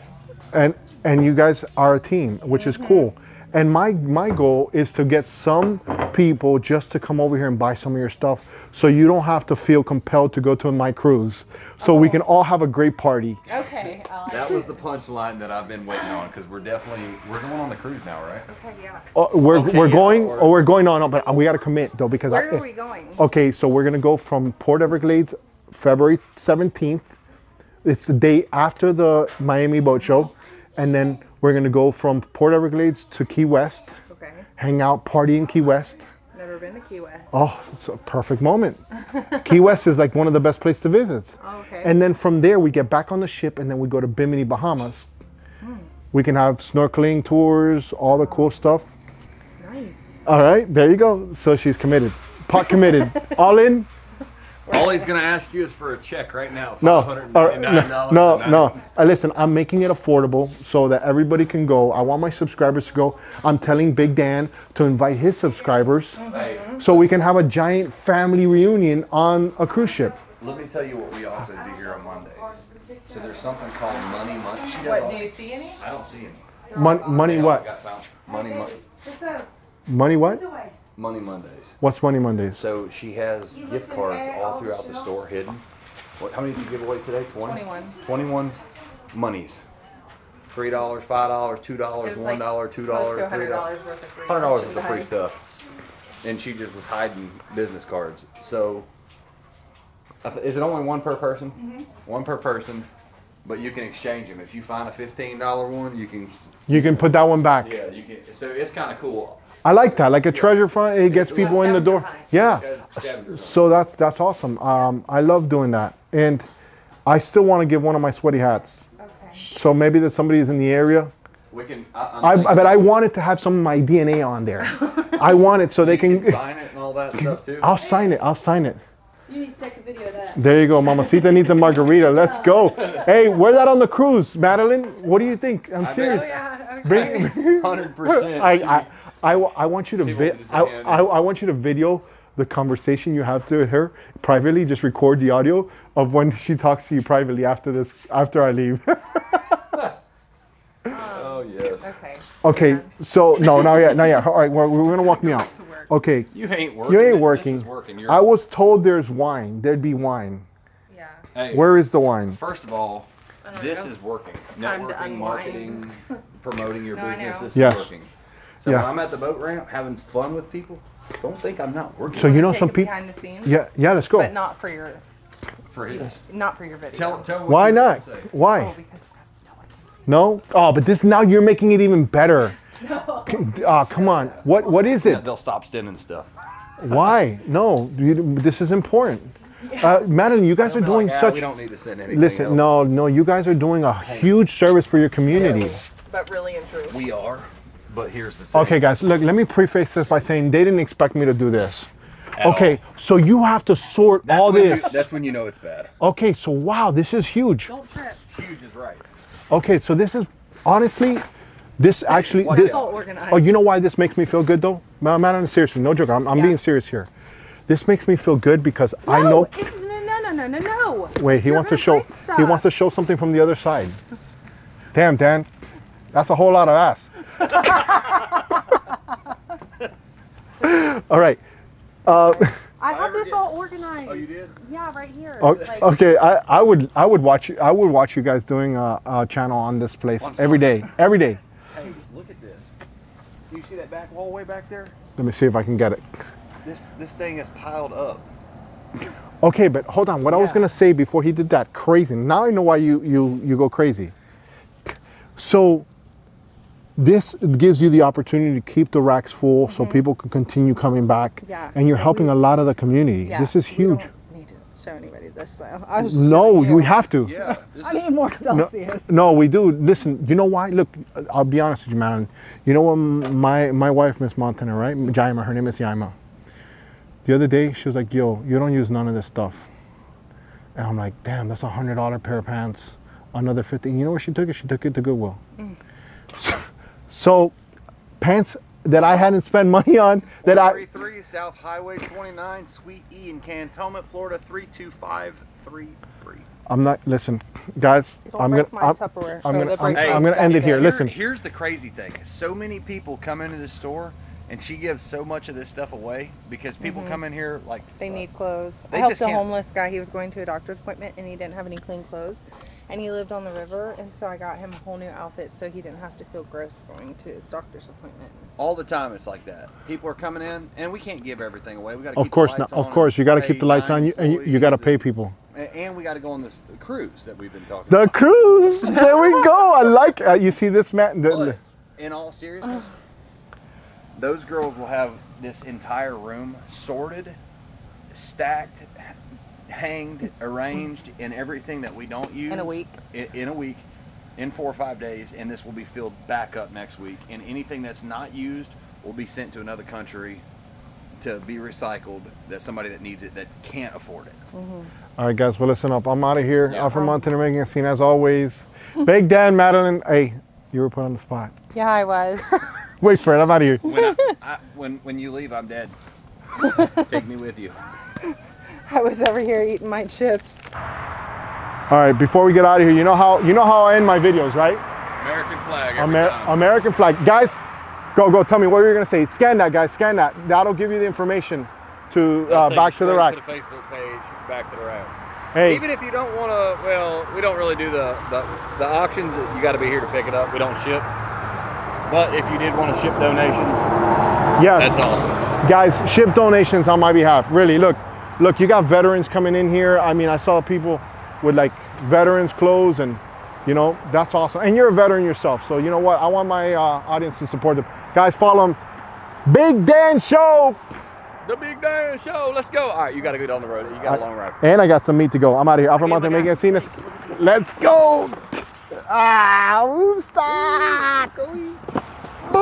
Speaker 2: and and you guys are a team, which is cool. And my my goal is to get some people just to come over here and buy some of your stuff, so you don't have to feel compelled to go to my cruise. So we can all have a great party.
Speaker 3: Okay. Like
Speaker 1: That was the punchline that I've been waiting on because we're definitely we're going on the cruise now, right?
Speaker 3: Okay, yeah.
Speaker 2: Uh, we're
Speaker 1: Okay,
Speaker 2: we're
Speaker 1: yeah,
Speaker 2: going,
Speaker 1: or-
Speaker 2: or we're going on, but we got to commit though because
Speaker 3: Where
Speaker 2: I,
Speaker 3: are we going?
Speaker 2: Okay, so we're gonna go from Port Everglades, February 17th. It's the day after the Miami Boat Show, and then we're gonna go from Port Everglades to Key West,
Speaker 3: Okay.
Speaker 2: hang out, party in Key West.
Speaker 3: Never been to Key West.
Speaker 2: Oh, it's a perfect moment. Key West is like one of the best places to visit.
Speaker 3: Oh, okay.
Speaker 2: And then from there, we get back on the ship, and then we go to Bimini, Bahamas. Hmm. We can have snorkeling tours, all the cool stuff.
Speaker 3: nice.
Speaker 2: All right, there you go. So she's committed, pot committed, all in.
Speaker 1: All he's going to ask you is for a check right now.
Speaker 2: No, uh, no, no, no. Uh, listen, I'm making it affordable so that everybody can go. I want my subscribers to go. I'm telling Big Dan to invite his subscribers
Speaker 1: Hey,
Speaker 2: so we can have a giant family reunion on a cruise ship.
Speaker 1: let me tell you what we also do here on Mondays. So there's something called Money Monday.
Speaker 3: What, do you see any?
Speaker 1: I don't see any.
Speaker 2: Mon- money
Speaker 1: They all
Speaker 2: what?
Speaker 1: got. Money,
Speaker 2: Money what?
Speaker 1: Money Mondays.
Speaker 2: What's Money Mondays?
Speaker 1: So she has gift cards all throughout the store hidden. What, how many did you give away today? 20?
Speaker 3: 21.
Speaker 1: 21 monies. $3, $5, $2, $1,
Speaker 3: like
Speaker 1: $2, $3.
Speaker 3: $100 worth of free.
Speaker 1: Hundred dollars worth of free stuff, and she just was hiding business cards. So, is it only one per person? One per person, but you can exchange them. If you find a fifteen dollar one, you can.
Speaker 2: You can put that one back.
Speaker 1: Yeah, you can. So it's kind of cool.
Speaker 2: I like that. Like a treasure front, it gets people in the door.
Speaker 3: Scavenger.
Speaker 2: Yeah. So that's that's awesome. Um, I love doing that, and I still want to give one of my sweaty hats.
Speaker 3: Okay.
Speaker 2: So maybe that somebody is in the area.
Speaker 1: We can. I, I'm
Speaker 2: I, but I want it to have some of my DNA on there. I want it so they can.
Speaker 1: can sign it and all that stuff too.
Speaker 2: I'll sign it. I'll sign it.
Speaker 6: You need to take a video of that.
Speaker 2: There you go. Mamacita needs a margarita. Let's go. Hey, wear that on the cruise, Madeline. What do you think? I'm serious.
Speaker 3: Yeah. Okay.
Speaker 2: Bring,
Speaker 1: Hundred percent.
Speaker 2: I, I, I, I want you to vi- I, I, I want you to video the conversation you have to her privately. Just record the audio of when she talks to you privately after this after I leave.
Speaker 1: Oh yes.
Speaker 3: Okay.
Speaker 2: okay. So no, not yet, not yet. All right, we're, we're gonna walk me out. Okay.
Speaker 1: You ain't working.
Speaker 2: You ain't
Speaker 1: This
Speaker 2: working.
Speaker 1: is working. You're,
Speaker 2: I was told there's wine. There'd be wine.
Speaker 3: Yeah.
Speaker 1: Hey,
Speaker 2: Where is the wine?
Speaker 1: First of all, this
Speaker 3: know.
Speaker 1: is working. Networking, marketing, promoting your
Speaker 3: No,
Speaker 1: business. This
Speaker 2: Yes.
Speaker 1: is working. So
Speaker 2: Yeah.
Speaker 1: when I'm at the boat ramp having fun with people, don't think I'm not working.
Speaker 2: So you know some people.
Speaker 3: behind the scenes.
Speaker 2: Yeah, yeah. Let's go.
Speaker 3: But not for your,
Speaker 1: for his.
Speaker 3: not for your video.
Speaker 1: Tell, tell what
Speaker 2: Why not?
Speaker 1: Say.
Speaker 2: Why?
Speaker 3: Oh, because no one.
Speaker 2: No? Oh, but this now you're making it even better. No. Oh, come on. What what is
Speaker 1: Yeah,
Speaker 2: it?
Speaker 1: they'll stop sending stuff.
Speaker 2: Why? No, you, this is important. Uh, Madeline, you guys are doing
Speaker 1: like, "Ah,
Speaker 2: such.
Speaker 1: We don't need to send anything.
Speaker 2: Listen,
Speaker 1: else."
Speaker 2: no, no, you guys are doing a huge service for your community.
Speaker 3: But really and truly.
Speaker 1: We are, but here's the thing.
Speaker 2: Okay, guys, look, let me preface this by saying they didn't expect me to do this.
Speaker 1: At
Speaker 2: Okay,
Speaker 1: all.
Speaker 2: so you have to sort
Speaker 1: That's
Speaker 2: all
Speaker 1: when you-
Speaker 2: this.
Speaker 1: that's when you know it's bad.
Speaker 2: Okay, so wow, this is huge.
Speaker 3: Don't trip.
Speaker 1: Huge is right.
Speaker 2: Okay, so this is honestly, this actually. This,
Speaker 3: It's all organized.
Speaker 2: oh, you know why this makes me feel good though? Ma- Madeline, seriously, no joke. I'm, I'm
Speaker 3: Yeah.
Speaker 2: being serious here. This makes me feel good because I know.
Speaker 3: no, no, no, no, no, no.
Speaker 2: Wait, he
Speaker 3: You're
Speaker 2: wants to show. He wants to show something from the other side. Damn, Dan, that's a whole lot of ass. all right.
Speaker 3: Uh, I have this all organized. Oh, you did? Yeah, right here.
Speaker 2: O-
Speaker 3: Like,
Speaker 2: Okay, I, I would I would watch you I would watch you guys doing a, a channel on this place
Speaker 1: On
Speaker 2: every day every day.
Speaker 1: Hey, look at this. Do you see that back wall way back there?
Speaker 2: Let me see if I can get it.
Speaker 1: This this thing is piled up.
Speaker 2: Okay, but hold on. What I was gonna say before he did that crazy. Now I know why you you you go crazy. So this gives you the opportunity to keep the racks full, so mm-hmm. people can continue coming back.
Speaker 3: Yeah.
Speaker 2: And you're helping a lot of the community.
Speaker 3: yeah,
Speaker 2: This is
Speaker 3: we
Speaker 2: huge.
Speaker 3: don't need to show anybody this though. I was
Speaker 2: No,
Speaker 3: you.
Speaker 2: we have to.
Speaker 1: Yeah. This
Speaker 3: I need more Celsius.
Speaker 2: No, we do. Listen, you know why? Look, uh, I'll be honest with you, man. You know what? My my wife, Miss Montaner, right? Jaima. Her name is Jaima. The other day, she was like, "Yo, you don't use none of this stuff," and I'm like, "Damn, that's a hundred dollar pair of pants. Another fifty. You know where she took it? She took it to Goodwill. Mm. So, so, pants that I hadn't spent money on that I
Speaker 1: 433 South Highway 29, Suite E in Cantonment, Florida 32533.
Speaker 2: I'm not. Listen, guys.
Speaker 3: Don't
Speaker 2: I'm
Speaker 3: break
Speaker 2: gonna.
Speaker 3: my
Speaker 2: I'm,
Speaker 3: Tupperware.
Speaker 2: I'm
Speaker 3: Oh,
Speaker 2: gonna.
Speaker 3: the
Speaker 2: I'm,
Speaker 3: my
Speaker 2: I'm gonna end it here.
Speaker 3: Tupperware.
Speaker 2: Listen.
Speaker 1: Here's the crazy thing. So many people come into the store and she gives so much of this stuff away because people mm-hmm. come in here like.
Speaker 3: They uh, need clothes.
Speaker 1: They
Speaker 3: I helped a homeless guy. He was going to a doctor's appointment and he didn't have any clean clothes. And he lived on the river, and so I got him a whole new outfit so he didn't have to feel gross going to his doctor's appointment.
Speaker 1: all the time it's like that. People are coming in and we can't give everything away. We got to
Speaker 2: Of
Speaker 1: keep
Speaker 2: course
Speaker 1: the
Speaker 2: not. Of
Speaker 1: on
Speaker 2: course, you got to
Speaker 1: pay
Speaker 2: keep the lights on. You and you, you got to pay people.
Speaker 1: and, and we got to go on this cruise that we've been talking
Speaker 2: The
Speaker 1: about.
Speaker 2: cruise. There we go. I like. Uh, you see this man? The,
Speaker 1: But in all seriousness, those girls will have this entire room sorted, stacked, h- hanged, arranged, and everything that we don't use
Speaker 3: In a week.
Speaker 1: i- In a week, in four or five days, and this will be filled back up next week. And anything that's not used will be sent to another country to be recycled. That somebody that needs it that can't afford it. Mm-hmm.
Speaker 2: All right, guys. Well, listen up. I'm out of here.
Speaker 1: Yeah.
Speaker 2: Alfred Montaner making a scene as always. Big Dan, Madeline. Hey, you were put on the spot.
Speaker 3: Yeah, I was.
Speaker 2: Wait for it. I'm out of here.
Speaker 1: When I, I, when when you leave, I'm dead. Take me with you.
Speaker 3: I was over here eating my chips.
Speaker 2: All right. Before we get out of here, you know how you know how I end my videos, right?
Speaker 1: American flag.
Speaker 2: Amer- American flag. Guys, go go. Tell me what you're gonna say. Scan that, guys. Scan that. That'll give you the information to uh, back to the rack.
Speaker 7: To the Facebook page, back to the rack.
Speaker 2: Hey,
Speaker 7: Even if you don't want to, well, we don't really do the, the the auctions. You got to be here to pick it up. We don't ship. But if you did want to ship donations,
Speaker 2: yes.
Speaker 7: that's awesome.
Speaker 2: guys ship donations on my behalf really look look you got veterans coming in here. I mean i saw people with like veterans clothes and you know that's awesome. And you're a veteran yourself so you know what? I want my uh, audience to support them. Guys follow him big dan show!
Speaker 7: The Big Dan Show. Let's go. All right, you got to go down the road. You got a long ride.
Speaker 2: and i got some meat to go. I'm out of here alpha making a scene let's go! Ah stop
Speaker 1: Squeak.